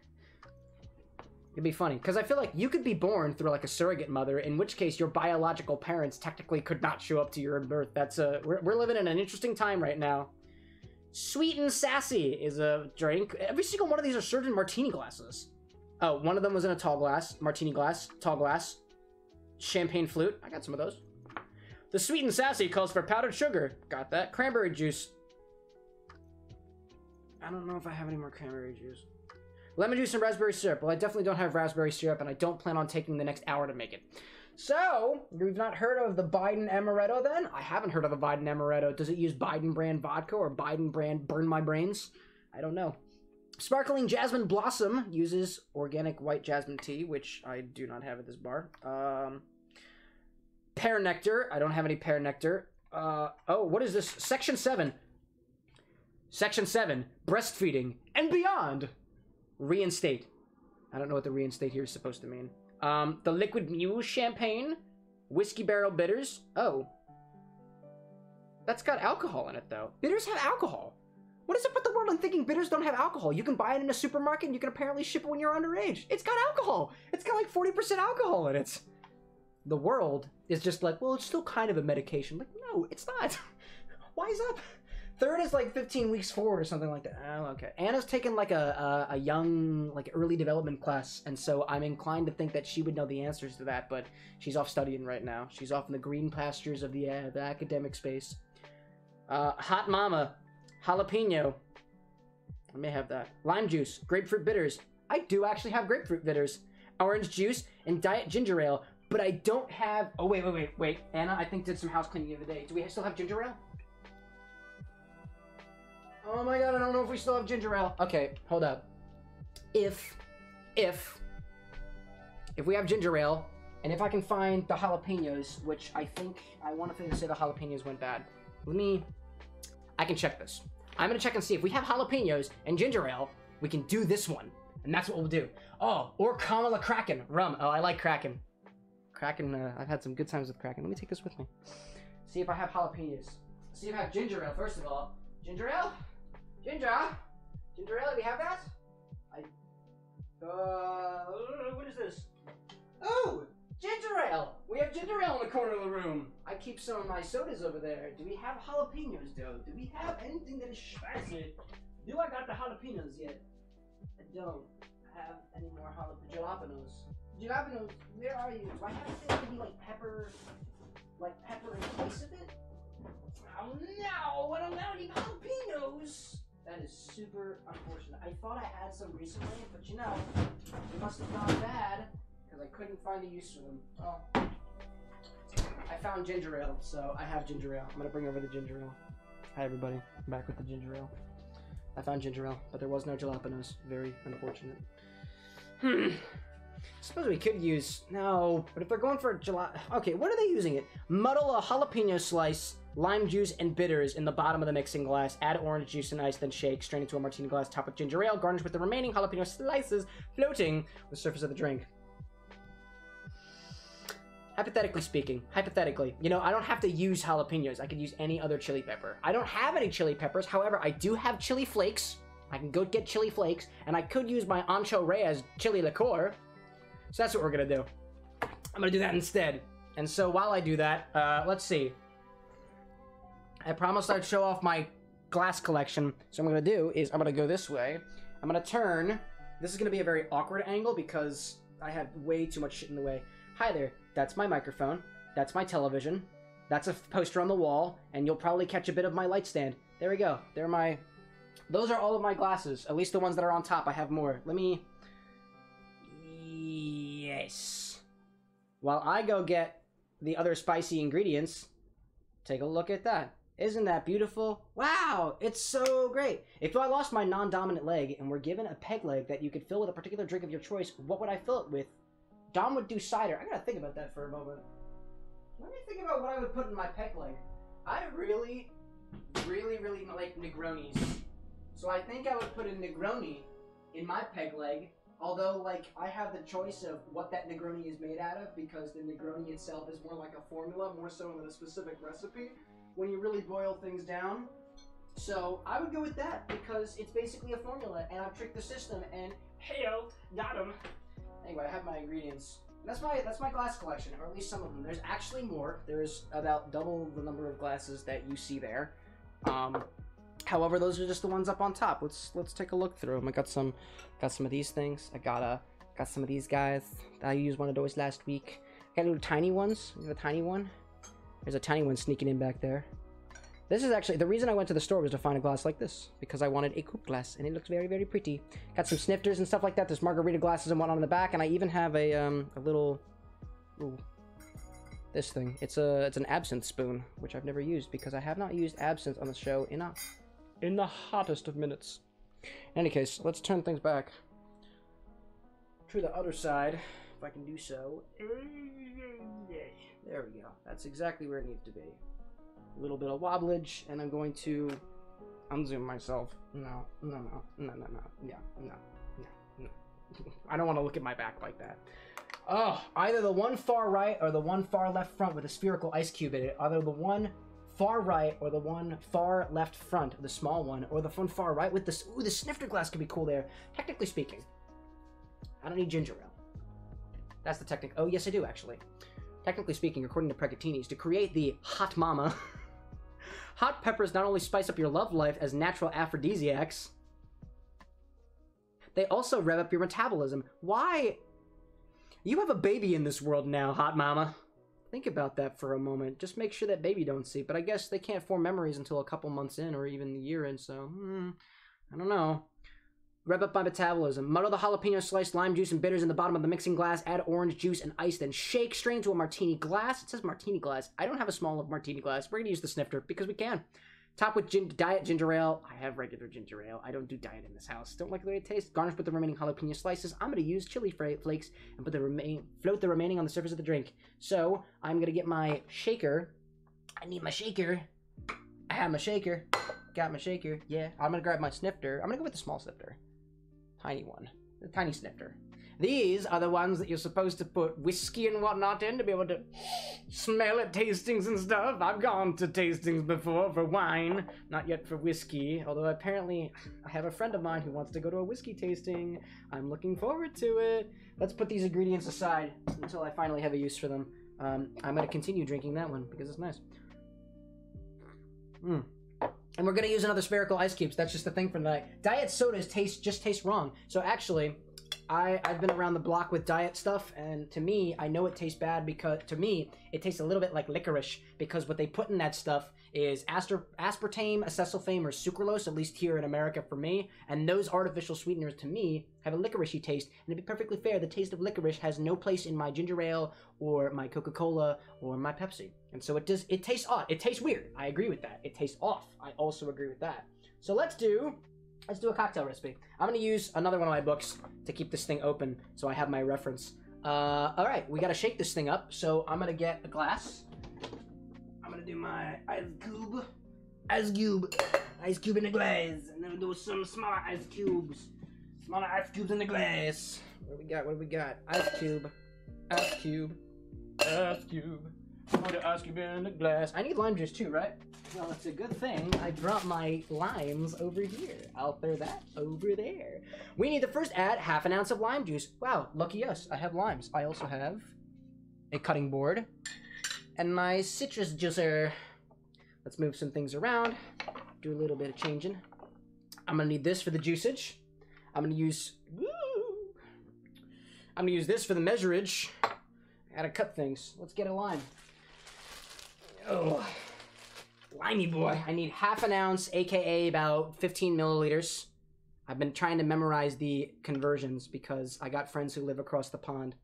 It'd be funny because I feel like you could be born through like a surrogate mother, in which case your biological parents technically could not show up to your birth. That's a we're, we're living in an interesting time right now. Sweet and Sassy is a drink. Every single one of these are served in martini glasses. Oh, one of them was in a tall glass, martini glass, tall glass, champagne flute. I got some of those. The Sweet and Sassy calls for powdered sugar. Got that. Cranberry juice. I don't know if I have any more cranberry juice. Lemon juice and raspberry syrup. Well, I definitely don't have raspberry syrup, and I don't plan on taking the next hour to make it. So, you've not heard of the Biden Amaretto then? I haven't heard of the Biden Amaretto. Does it use Biden brand vodka or Biden brand burn my brains? I don't know. Sparkling Jasmine Blossom uses organic white jasmine tea, which I do not have at this bar. Um, pear nectar. I don't have any pear nectar. Uh, oh, what is this? Section 7. Section 7. Breastfeeding and beyond. Reinstate. I don't know what the reinstate here is supposed to mean. Um, the Liquid Mule Champagne, Whiskey Barrel Bitters. Oh. That's got alcohol in it, though. Bitters have alcohol. What is up with the world and thinking bitters don't have alcohol? You can buy it in a supermarket and you can apparently ship it when you're underage. It's got alcohol. It's got like 40% alcohol in it. The world is just like, well, it's still kind of a medication. Like, no, it's not. Wise up. Third is like 15 weeks forward or something like that. Oh, okay. Anna's taken like a, a, a young, like early development class, and so I'm inclined to think that she would know the answers to that, but she's off studying right now. She's off in the green pastures of the, uh, the academic space. Uh, Hot Mama, jalapeno. I may have that. Lime juice, grapefruit bitters. I do actually have grapefruit bitters. Orange juice and diet ginger ale, but I don't have. Oh wait, wait, wait, wait. Anna, I think did some house cleaning the other day. Do we still have ginger ale? Oh my god, I don't know if we still have ginger ale. Okay, hold up. If, if, if we have ginger ale, and if I can find the jalapenos, which I think, I want to say the jalapenos went bad. Let me, I can check this. I'm gonna check and see if we have jalapenos and ginger ale, we can do this one. And that's what we'll do. Oh, or Kamala Kraken. Rum. Oh, I like Kraken. Kraken, uh, I've had some good times with Kraken. Let me take this with me. See if I have jalapenos. See if I have ginger ale, first of all. Ginger ale? Ginger? Ginger ale, do we have that? I. Uh. What is this? Oh! Ginger ale! We have ginger ale in the corner of the room. I keep some of my sodas over there. Do we have jalapenos, though? Do we have anything that is spicy? Do I got the jalapenos yet? I don't have any more jalapenos. Jalapenos, where are you? I have had some recently, but you know, they must have gone bad because I couldn't find a use for them. Oh. I found ginger ale, so I have ginger ale. I'm gonna bring over the ginger ale. Hi everybody, I'm back with the ginger ale. I found ginger ale, but there was no jalapenos. Very unfortunate. Hmm. Suppose we could use no, but if they're going for a jalap, okay, what are they using it? Muddle a jalapeno slice, lime juice, and bitters in the bottom of the mixing glass. Add orange juice and ice, then shake. Strain into a martini glass. Top with ginger ale. Garnish with the remaining jalapeno slices floating on the surface of the drink. Hypothetically speaking, hypothetically, you know, I don't have to use jalapenos. I could use any other chili pepper. I don't have any chili peppers. However, I do have chili flakes. I can go get chili flakes, and I could use my Ancho Reyes chili liqueur. So that's what we're gonna do. I'm gonna do that instead. And so while I do that, uh, let's see. I promised I'd show off my glass collection. So I'm gonna do is I'm gonna go this way. I'm gonna turn. This is gonna be a very awkward angle because I have way too much shit in the way. Hi there. That's my microphone. That's my television. That's a poster on the wall, and you'll probably catch a bit of my light stand. There we go. They're my... Those are all of my glasses. At least the ones that are on top. I have more. Let me... Yes. While I go get the other spicy ingredients, take a look at that. Isn't that beautiful? Wow, it's so great. If I lost my non-dominant leg and were given a peg leg that you could fill with a particular drink of your choice, what would I fill it with? Dom would do cider. I gotta think about that for a moment. Let me think about what I would put in my peg leg. I really, really, really like Negronis. So I think I would put a Negroni in my peg leg. Although, like, I have the choice of what that Negroni is made out of because the Negroni itself is more like a formula, more so than a specific recipe when you really boil things down. So I would go with that because it's basically a formula, and I've tricked the system. And heyo, got him. Anyway, I have my ingredients. That's my that's my glass collection, or at least some of them. There's actually more. There's about double the number of glasses that you see there. Um, however, those are just the ones up on top. Let's let's take a look through them. I got some got some of these things. I got a got some of these guys. I used one of those last week. I got little tiny ones. You have a tiny one. There's a tiny one sneaking in back there. This is actually, the reason I went to the store was to find a glass like this, because I wanted a coupe glass, and it looks very, very pretty. Got some snifters and stuff like that, there's margarita glasses and whatnot on the back, and I even have a, um, a little, ooh, this thing. It's a, it's an absinthe spoon, which I've never used, because I have not used absinthe on the show in a, in the hottest of minutes. In any case, let's turn things back to the other side, if I can do so. There we go. That's exactly where it needs to be a little bit of wobblage, and I'm going to unzoom myself. No, no, no, no, no, no, yeah, no, no, no. I don't want to look at my back like that. Oh, either the one far right or the one far left front with a spherical ice cube in it. Either the one far right or the one far left front, the small one, or the one far right with this. Ooh, the snifter glass could be cool there. Technically speaking, I don't need ginger ale. That's the technique. Oh, yes, I do actually. Technically speaking, according to Preggatinis, to create the hot mama. Hot peppers not only spice up your love life as natural aphrodisiacs, they also rev up your metabolism. Why? You have a baby in this world now, hot mama. Think about that for a moment. Just make sure that baby don't see. But I guess they can't form memories until a couple months in or even the year in, so hmm, I don't know. Rev up my metabolism. Muddle the jalapeno sliced lime juice and bitters in the bottom of the mixing glass. Add orange juice and ice. Then shake. Strain to a martini glass. It says martini glass. I don't have a small martini glass. We're going to use the snifter because we can. Top with gin- diet ginger ale. I have regular ginger ale. I don't do diet in this house. Don't like the way it tastes. Garnish with the remaining jalapeno slices. I'm going to use chili flakes and put the remain float the remaining on the surface of the drink. So I'm going to get my shaker. I need my shaker. I have my shaker. Got my shaker. Yeah. I'm going to grab my snifter. I'm going to go with the small snifter tiny one, the tiny snifter. These are the ones that you're supposed to put whiskey and whatnot in to be able to smell at tastings and stuff. I've gone to tastings before for wine, not yet for whiskey. Although apparently, I have a friend of mine who wants to go to a whiskey tasting. I'm looking forward to it. Let's put these ingredients aside until I finally have a use for them. Um, I'm going to continue drinking that one because it's nice. Mmm. And we're gonna use another spherical ice cubes. That's just the thing for the. Diet sodas taste just taste wrong. So actually, I I've been around the block with diet stuff, and to me, I know it tastes bad because to me it tastes a little bit like licorice because what they put in that stuff is asper- aspartame, acesulfame, or sucralose. At least here in America for me, and those artificial sweeteners to me have a licoricey taste. And to be perfectly fair, the taste of licorice has no place in my ginger ale or my Coca Cola or my Pepsi, and so it does. It tastes odd. It tastes weird. I agree with that. It tastes off. I also agree with that. So let's do let's do a cocktail recipe. I'm gonna use another one of my books to keep this thing open so I have my reference. Uh, all right, we gotta shake this thing up. So I'm gonna get a glass. I'm gonna do my ice cube, ice cube, ice cube in the glass, and then do some smaller ice cubes, smaller ice cubes in the glass. What do we got? What do we got? Ice cube, ice cube, ice cube. Put the ice cube in the glass. I need lime juice too, right? Well, it's a good thing I brought my limes over here. I'll throw that over there. We need to first add half an ounce of lime juice. Wow, lucky us. I have limes. I also have a cutting board and my citrus juicer. Let's move some things around. Do a little bit of changing. I'm gonna need this for the juicage. I'm gonna use. Woo, I'm gonna use this for the measurage. I gotta cut things. Let's get a lime. Oh, limey boy. I need half an ounce, aka about 15 milliliters. I've been trying to memorize the conversions because I got friends who live across the pond.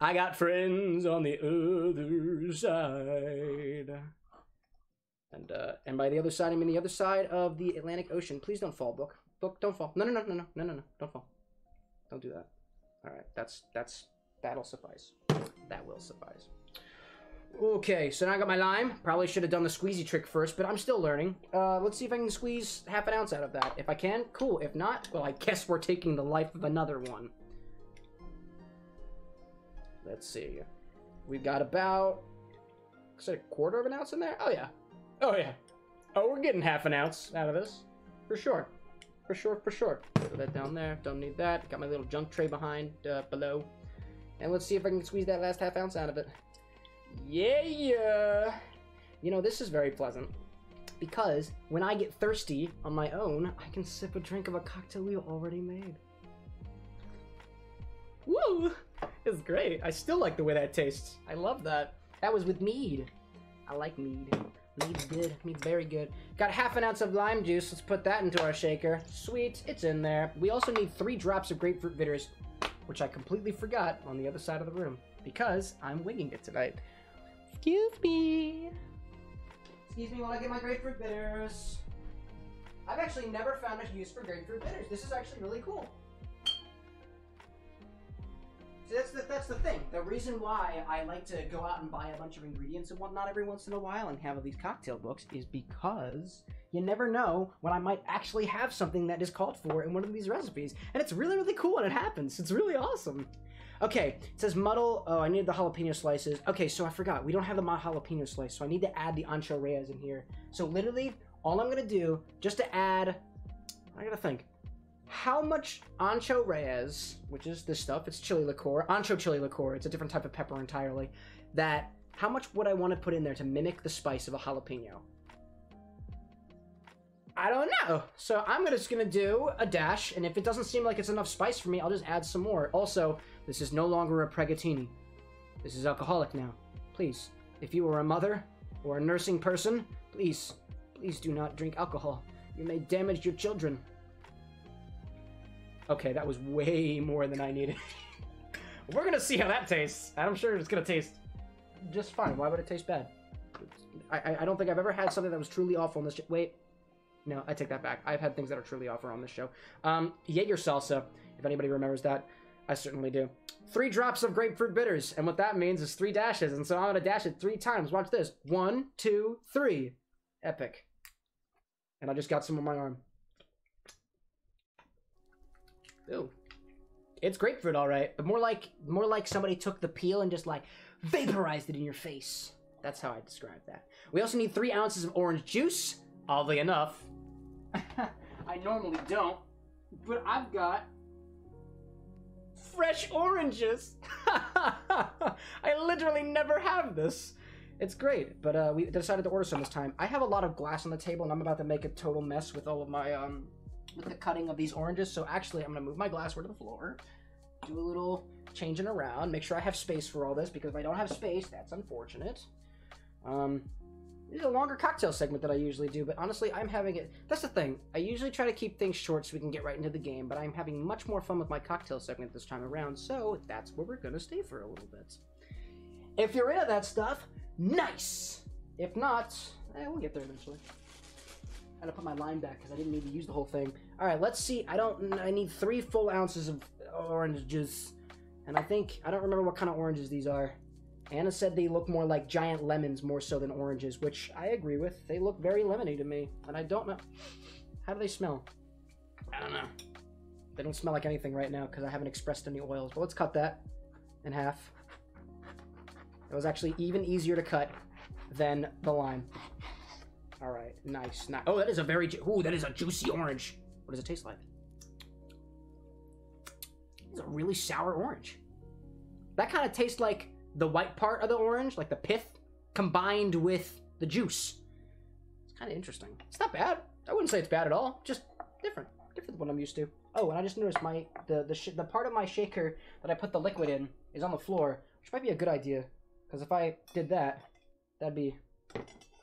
I got friends on the other side. And uh, and by the other side, I mean the other side of the Atlantic Ocean. Please don't fall, book. Book, don't fall. No, no, no, no, no, no, no, no. Don't fall. Don't do that. All right, that's that's that'll suffice. That will suffice. Okay, so now I got my lime. Probably should have done the squeezy trick first, but I'm still learning. Uh, let's see if I can squeeze half an ounce out of that. If I can, cool. If not, well, I guess we're taking the life of another one. Let's see. We've got about, is it a quarter of an ounce in there? Oh, yeah. Oh, yeah. Oh, we're getting half an ounce out of this. For sure. For sure, for sure. Put that down there. Don't need that. Got my little junk tray behind, uh, below. And let's see if I can squeeze that last half ounce out of it. Yeah, yeah. You know, this is very pleasant. Because when I get thirsty on my own, I can sip a drink of a cocktail we already made. Woo! It's great. I still like the way that tastes. I love that. That was with mead. I like mead. Mead's good. Mead's very good. Got half an ounce of lime juice. Let's put that into our shaker. Sweet. It's in there. We also need three drops of grapefruit bitters, which I completely forgot on the other side of the room because I'm winging it tonight. Excuse me. Excuse me while I get my grapefruit bitters. I've actually never found a use for grapefruit bitters. This is actually really cool. See, that's the, that's the thing. The reason why I like to go out and buy a bunch of ingredients and whatnot every once in a while and have all these cocktail books is because you never know when I might actually have something that is called for in one of these recipes. And it's really, really cool when it happens. It's really awesome. Okay, it says muddle. Oh, I need the jalapeno slices. Okay, so I forgot. We don't have the jalapeno slice, so I need to add the ancho reyes in here. So literally, all I'm to do, just to add... I gotta think how much ancho reyes, which is this stuff, it's chili liqueur, ancho chili liqueur, it's a different type of pepper entirely, that how much would I want to put in there to mimic the spice of a jalapeno? I don't know. So I'm just gonna do a dash, and if it doesn't seem like it's enough spice for me, I'll just add some more. Also, this is no longer a preggatini. This is alcoholic now. Please, if you are a mother or a nursing person, please, please do not drink alcohol. You may damage your children. Okay, that was way more than I needed. We're gonna see how that tastes. I'm sure it's gonna taste just fine. Why would it taste bad? I, I don't think I've ever had something that was truly awful on this. Wait, no, I take that back. I've had things that are truly awful on this show. Um, Jaeger salsa, if anybody remembers that, I certainly do. Three drops of grapefruit bitters, and what that means is three dashes, and so I'm gonna dash it three times. Watch this. One, two, three. Epic. And I just got some on my arm. Ooh. It's grapefruit, all right, but more like more like somebody took the peel and just like vaporized it in your face. That's how I describe that. We also need three ounces of orange juice. Oddly enough, I normally don't, but I've got fresh oranges. I literally never have this. It's great, but uh, we decided to order some this time. I have a lot of glass on the table, and I'm about to make a total mess with all of my um, with the cutting of these oranges. So actually, I'm gonna move my glassware to the floor, do a little changing around, make sure I have space for all this because if I don't have space, that's unfortunate. Um, this is a longer cocktail segment that I usually do, but honestly, I'm having it. That's the thing. I usually try to keep things short so we can get right into the game, but I'm having much more fun with my cocktail segment this time around, so that's where we're gonna stay for a little bit. If you're into that stuff, nice! If not, eh, we'll get there eventually. I gotta put my line back because I didn't need to use the whole thing. All right, let's see. I don't. I need three full ounces of orange juice, and I think I don't remember what kind of oranges these are. Anna said they look more like giant lemons more so than oranges, which I agree with. They look very lemony to me, and I don't know. How do they smell? I don't know. They don't smell like anything right now because I haven't expressed any oils. But let's cut that in half. It was actually even easier to cut than the lime. All right, nice. nice. Oh, that is a very. Ooh, that is a juicy orange. What does it taste like? It's a really sour orange. That kind of tastes like the white part of the orange, like the pith, combined with the juice. It's kind of interesting. It's not bad. I wouldn't say it's bad at all. Just different, different than what I'm used to. Oh, and I just noticed my the the the part of my shaker that I put the liquid in is on the floor, which might be a good idea. Because if I did that, that'd be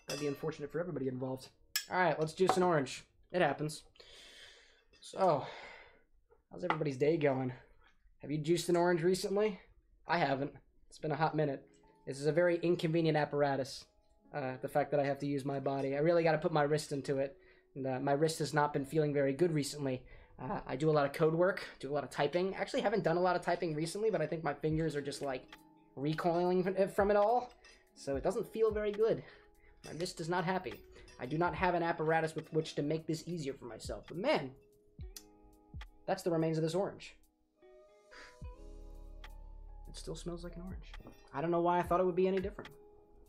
that'd be unfortunate for everybody involved. All right, let's juice an orange. It happens. So, how's everybody's day going? Have you juiced an orange recently? I haven't. It's been a hot minute. This is a very inconvenient apparatus. Uh, the fact that I have to use my body. I really got to put my wrist into it. And, uh, my wrist has not been feeling very good recently. Uh, I do a lot of code work, do a lot of typing. Actually, haven't done a lot of typing recently, but I think my fingers are just like recoiling from- from it all. So it doesn't feel very good. My wrist is not happy. I do not have an apparatus with which to make this easier for myself. But man, that's the remains of this orange. It still smells like an orange. I don't know why I thought it would be any different.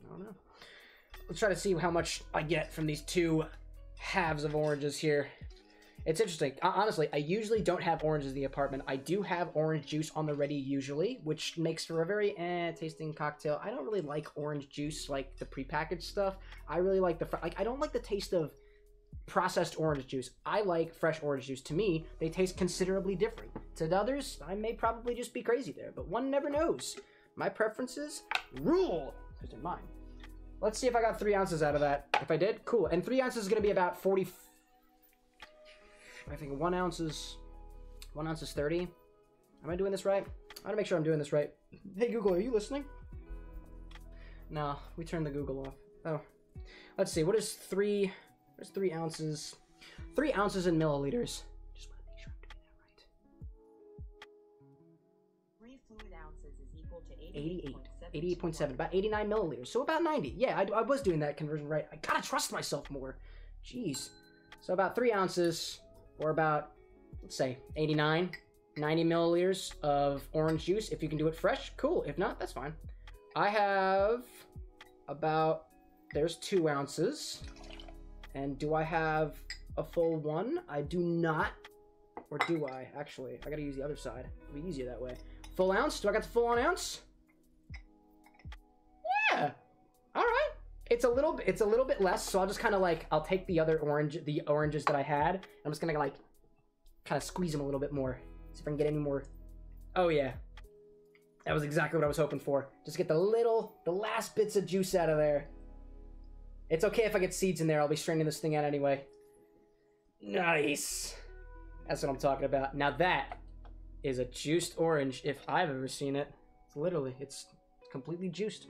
I don't know. Let's try to see how much I get from these two halves of oranges here. It's interesting. Honestly, I usually don't have oranges in the apartment. I do have orange juice on the ready usually, which makes for a very eh tasting cocktail. I don't really like orange juice like the prepackaged stuff. I really like the like I don't like the taste of processed orange juice. I like fresh orange juice. To me, they taste considerably different. To others, I may probably just be crazy there, but one never knows. My preferences rule because they're mine. Let's see if I got three ounces out of that. If I did, cool. And three ounces is going to be about 40. I think one ounce is. One ounce is 30. Am I doing this right? I want to make sure I'm doing this right. Hey, Google, are you listening? No, we turned the Google off. Oh. Let's see. What is three. What's three ounces? Three ounces in milliliters. Just want to make sure I'm doing that right. Three fluid ounces is equal to 88. 88.7. 88.7, about 89 milliliters. So about 90. Yeah, I, I was doing that conversion right. I gotta trust myself more. Jeez. So about 3 ounces, or about, let's say, 89, 90 milliliters of orange juice. If you can do it fresh, cool. If not, that's fine. I have about, there's 2 ounces. And do I have a full one? I do not. Or do I? Actually, I gotta use the other side. It'll be easier that way. Full ounce? Do I got the full on ounce? Yeah. All right. It's a little bit. It's a little bit less. So I'll just kind of like I'll take the other orange, the oranges that I had. I'm just gonna like kind of squeeze them a little bit more. See if I can get any more. Oh yeah. That was exactly what I was hoping for. Just get the little, the last bits of juice out of there. It's okay if I get seeds in there. I'll be straining this thing out anyway. Nice. That's what I'm talking about. Now that is a juiced orange if I've ever seen it. It's literally, it's completely juiced.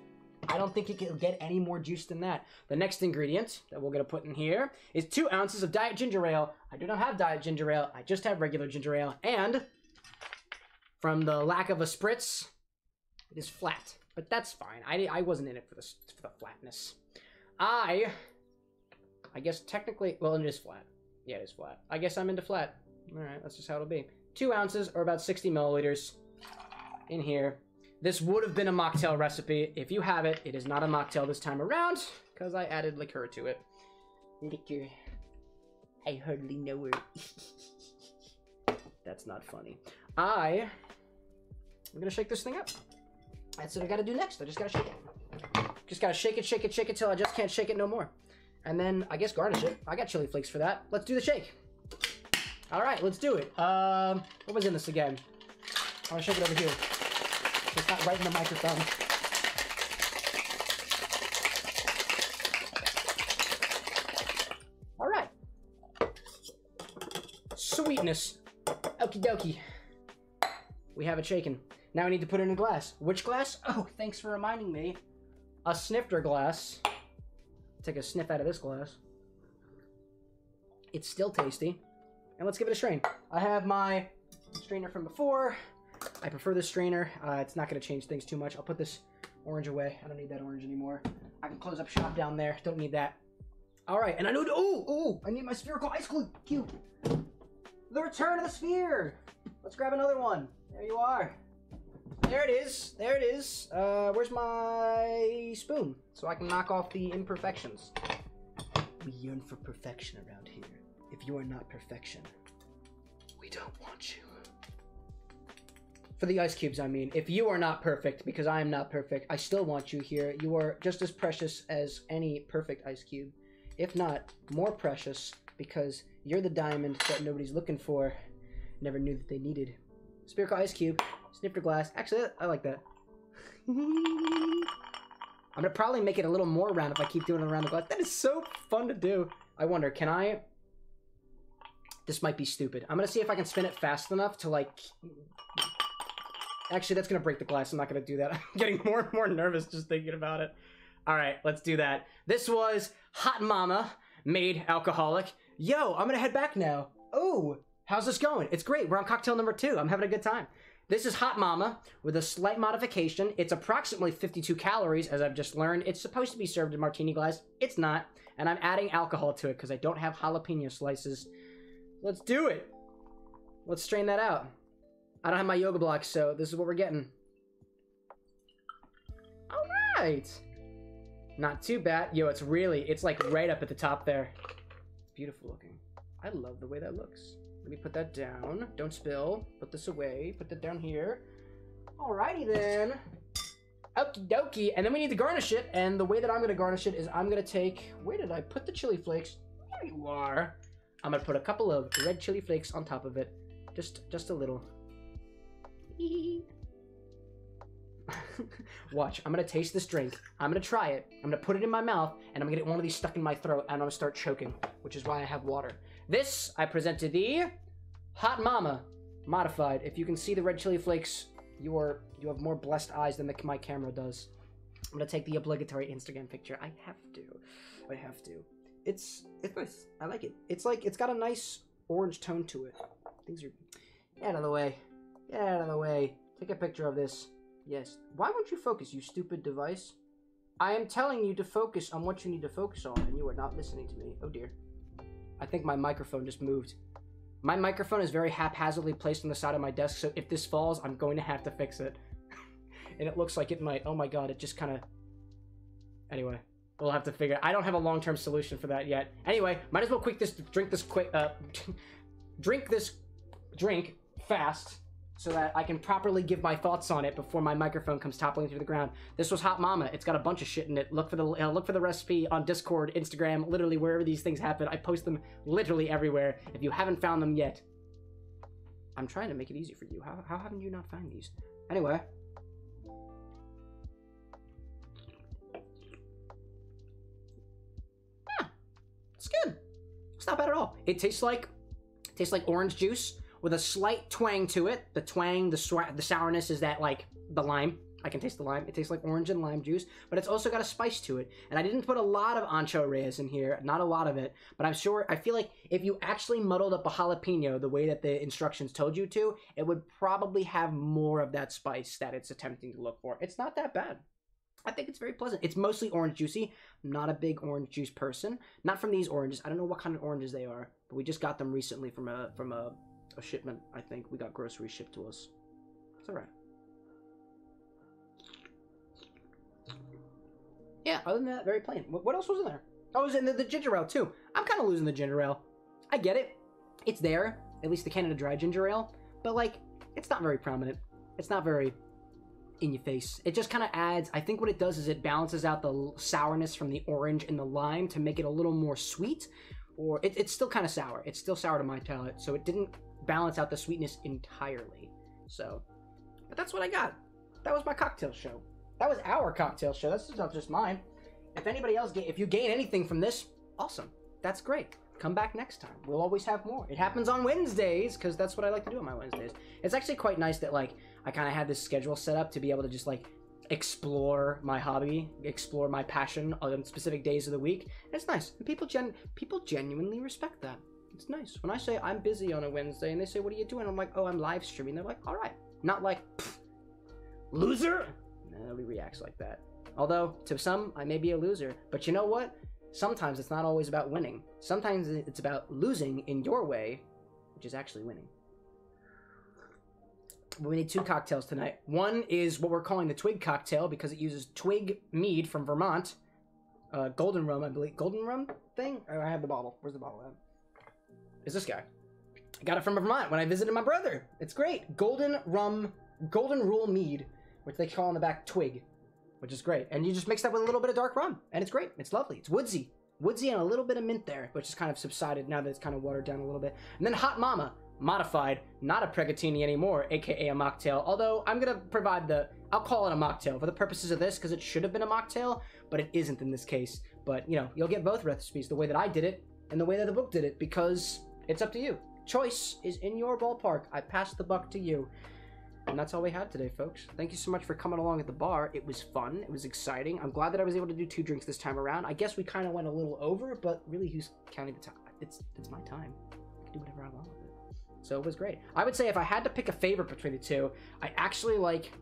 I don't think it can get any more juice than that. The next ingredient that we're gonna put in here is two ounces of diet ginger ale. I do not have diet ginger ale. I just have regular ginger ale. And from the lack of a spritz, it is flat. But that's fine. I, I wasn't in it for the for the flatness. I, I guess technically, well, it is flat. Yeah, it is flat. I guess I'm into flat. All right, that's just how it'll be. Two ounces or about 60 milliliters in here. This would have been a mocktail recipe. If you have it, it is not a mocktail this time around because I added liqueur to it. Liqueur. I hardly know her. That's not funny. I. I'm gonna shake this thing up. That's what I gotta do next. I just gotta shake it. Just gotta shake it, shake it, shake it till I just can't shake it no more. And then I guess garnish it. I got chili flakes for that. Let's do the shake. All right, let's do it. Um, what was in this again? I want to shake it over here. It's not right in the microphone. All right. Sweetness. Okie dokie. We have it shaken. Now we need to put it in a glass. Which glass? Oh, thanks for reminding me. A snifter glass. Take a sniff out of this glass. It's still tasty. And let's give it a strain. I have my strainer from before. I prefer this strainer. Uh, it's not going to change things too much. I'll put this orange away. I don't need that orange anymore. I can close up shop down there. Don't need that. All right, and I know. Oh, oh! I need my spherical ice cube. The return of the sphere. Let's grab another one. There you are. There it is. There it is. Uh, where's my spoon? So I can knock off the imperfections. We yearn for perfection around here. If you are not perfection, we don't want you. For the ice cubes, I mean. If you are not perfect, because I am not perfect, I still want you here. You are just as precious as any perfect ice cube. If not, more precious, because you're the diamond that nobody's looking for. Never knew that they needed. Spherical ice cube, snifter glass. Actually, I like that. I'm gonna probably make it a little more round if I keep doing it around the glass. That is so fun to do. I wonder, can I? This might be stupid. I'm gonna see if I can spin it fast enough to like. Actually, that's gonna break the glass. I'm not gonna do that. I'm getting more and more nervous just thinking about it. All right, let's do that. This was Hot Mama, made alcoholic. Yo, I'm gonna head back now. Oh, how's this going? It's great. We're on cocktail number two. I'm having a good time. This is Hot Mama with a slight modification. It's approximately 52 calories, as I've just learned. It's supposed to be served in martini glass. It's not. And I'm adding alcohol to it because I don't have jalapeno slices. Let's do it. Let's strain that out. I don't have my yoga blocks, so this is what we're getting. All right. Not too bad. Yo, it's really, it's like right up at the top there. Beautiful looking. I love the way that looks. Let me put that down. Don't spill. Put this away. Put that down here. Alrighty then. Okie dokie. And then we need to garnish it. And the way that I'm going to garnish it is I'm going to take... Where did I put the chili flakes? There you are. I'm going to put a couple of red chili flakes on top of it. Just, just a little. Watch, I'm gonna taste this drink. I'm gonna try it. I'm gonna put it in my mouth, and I'm gonna get one of these stuck in my throat, and I'm gonna start choking, which is why I have water. This I present to thee, Hot Mama modified. If you can see the red chili flakes, you are you have more blessed eyes than the, my camera does. I'm gonna take the obligatory Instagram picture. I have to. I have to. It's it's nice. I like it. It's like it's got a nice orange tone to it. Things are get out of the way. Get out of the way. Take a picture of this. Yes. Why won't you focus, you stupid device? I am telling you to focus on what you need to focus on, and you are not listening to me. Oh dear. I think my microphone just moved. My microphone is very haphazardly placed on the side of my desk, so if this falls, I'm going to have to fix it. and it looks like it might. Oh my god, it just kind of... Anyway, we'll have to figure... I don't have a long-term solution for that yet. Anyway, might as well quick this... Drink this quick... Uh, drink this drink fast so that I can properly give my thoughts on it before my microphone comes toppling through the ground. This was Hot Mama. It's got a bunch of shit in it. Look for the uh, look for the recipe on Discord, Instagram, literally wherever these things happen. I post them literally everywhere. If you haven't found them yet, I'm trying to make it easy for you. How how haven't you not found these? Anyway. It's good. It's not bad at all. It tastes like it tastes like orange juice with a slight twang to it. The twang, the sw- the sourness is that like the lime. I can taste the lime. It tastes like orange and lime juice, but it's also got a spice to it. And I didn't put a lot of ancho reyes in here, not a lot of it, but I'm sure, I feel like if you actually muddled up a jalapeno the way that the instructions told you to, it would probably have more of that spice that it's attempting to look for. It's not that bad. I think it's very pleasant. It's mostly orange juicy. I'm not a big orange juice person. Not from these oranges. I don't know what kind of oranges they are, but we just got them recently from a from a a shipment. I think we got groceries shipped to us. It's all right. Yeah, other than that, very plain. What, else was in there? Oh, it was in the, the ginger ale too. I'm kind of losing the ginger ale. I get it. It's there. At least the Canada Dry ginger ale. But like, it's not very prominent. It's not very. in your face. It just kind of adds. I think what it does is it balances out the sourness from the orange and the lime to make it a little more sweet. Or it, it's still kind of sour. It's still sour to my palate, so it didn't balance out the sweetness entirely. So, but that's what I got. That was my cocktail show. That was our cocktail show. That's not just mine. If anybody else if you gain anything from this, awesome. That's great. Come back next time. We'll always have more. It happens on Wednesdays because that's what I like to do on my Wednesdays. It's actually quite nice that like I kind of had this schedule set up to be able to just like explore my hobby, explore my passion on specific days of the week. It's nice. And people gen people genuinely respect that. It's nice. When I say I'm busy on a Wednesday and they say, "What are you doing?" I'm like, "Oh, I'm live streaming." They're like, "All right." Not like "Pfft, loser. Nobody reacts like that. Although to some, I may be a loser, but you know what? Sometimes it's not always about winning. Sometimes it's about losing in your way, which is actually winning. We need two cocktails tonight. One is what we're calling the twig cocktail because it uses twig mead from Vermont. Uh, golden rum, I believe. Golden rum thing? I have the bottle. Where's the bottle at? Is this guy? I got it from Vermont when I visited my brother. It's great. Golden rum, golden rule mead, which they call on the back twig, which is great. And you just mix that with a little bit of dark rum, and it's great. It's lovely. It's woodsy. Woodsy and a little bit of mint there, which is kind of subsided now that it's kind of watered down a little bit. And then Hot Mama, modified, not a Preggatini anymore, aka a mocktail. Although I'm gonna provide the, I'll call it a mocktail for the purposes of this because it should have been a mocktail, but it isn't in this case. But you know, you'll get both recipes the way that I did it and the way that the book did it because it's up to you. Choice is in your ballpark. I pass the buck to you. And that's all we had today, folks. Thank you so much for coming along at the bar. It was fun. It was exciting. I'm glad that I was able to do two drinks this time around. I guess we kind of went a little over, but really, who's counting the time? It's it's my time. I can do whatever I want with it. So it was great. I would say if I had to pick a favorite between the two, I actually like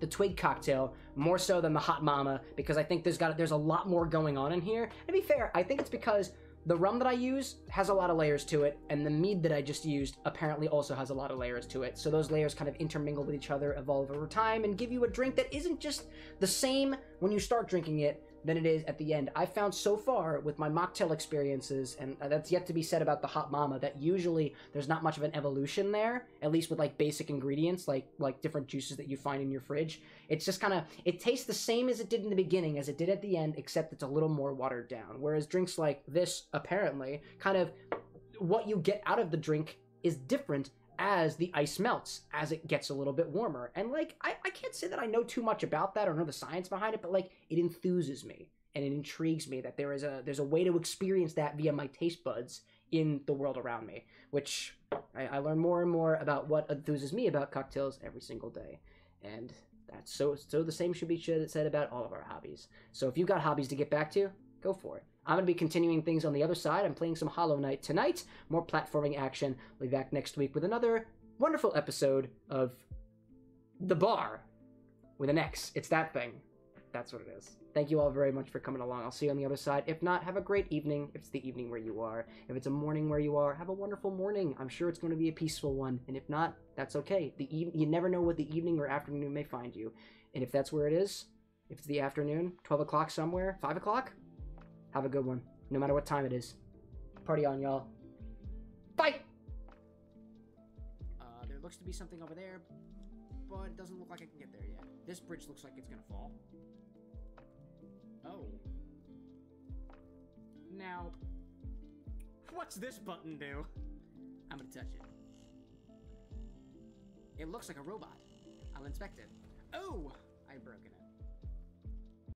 the twig cocktail more so than the hot mama because I think there's got there's a lot more going on in here. And to be fair, I think it's because the rum that I use has a lot of layers to it, and the mead that I just used apparently also has a lot of layers to it. So those layers kind of intermingle with each other, evolve over time, and give you a drink that isn't just the same when you start drinking it than it is at the end. I found so far with my mocktail experiences, and uh, that's yet to be said about the hot mama, that usually there's not much of an evolution there, at least with like basic ingredients, like like different juices that you find in your fridge. It's just kind of it tastes the same as it did in the beginning as it did at the end, except it's a little more watered down. Whereas drinks like this, apparently, kind of what you get out of the drink is different as the ice melts, as it gets a little bit warmer. And like, I, I can't say that I know too much about that or know the science behind it, but like, it enthuses me and it intrigues me that there is a there's a way to experience that via my taste buds in the world around me, which I, I learn more and more about what enthuses me about cocktails every single day. And that's so so the same should be said about all of our hobbies. So if you've got hobbies to get back to, go for it. I'm going to be continuing things on the other side. I'm playing some Hollow Knight tonight, more platforming action. We'll be back next week with another wonderful episode of The Bar with an X. It's that thing. That's what it is. Thank you all very much for coming along. I'll see you on the other side. If not, have a great evening. If it's the evening where you are, if it's a morning where you are, have a wonderful morning. I'm sure it's going to be a peaceful one. And if not, that's okay. The eve- you never know what the evening or afternoon may find you. And if that's where it is, if it's the afternoon, 12 o'clock somewhere, 5 o'clock, have a good one, no matter what time it is. Party on, y'all. Bye! Uh, there looks to be something over there, but it doesn't look like I can get there yet. This bridge looks like it's gonna fall. Oh. Now, what's this button do? I'm gonna touch it. It looks like a robot. I'll inspect it. Oh! I broke it.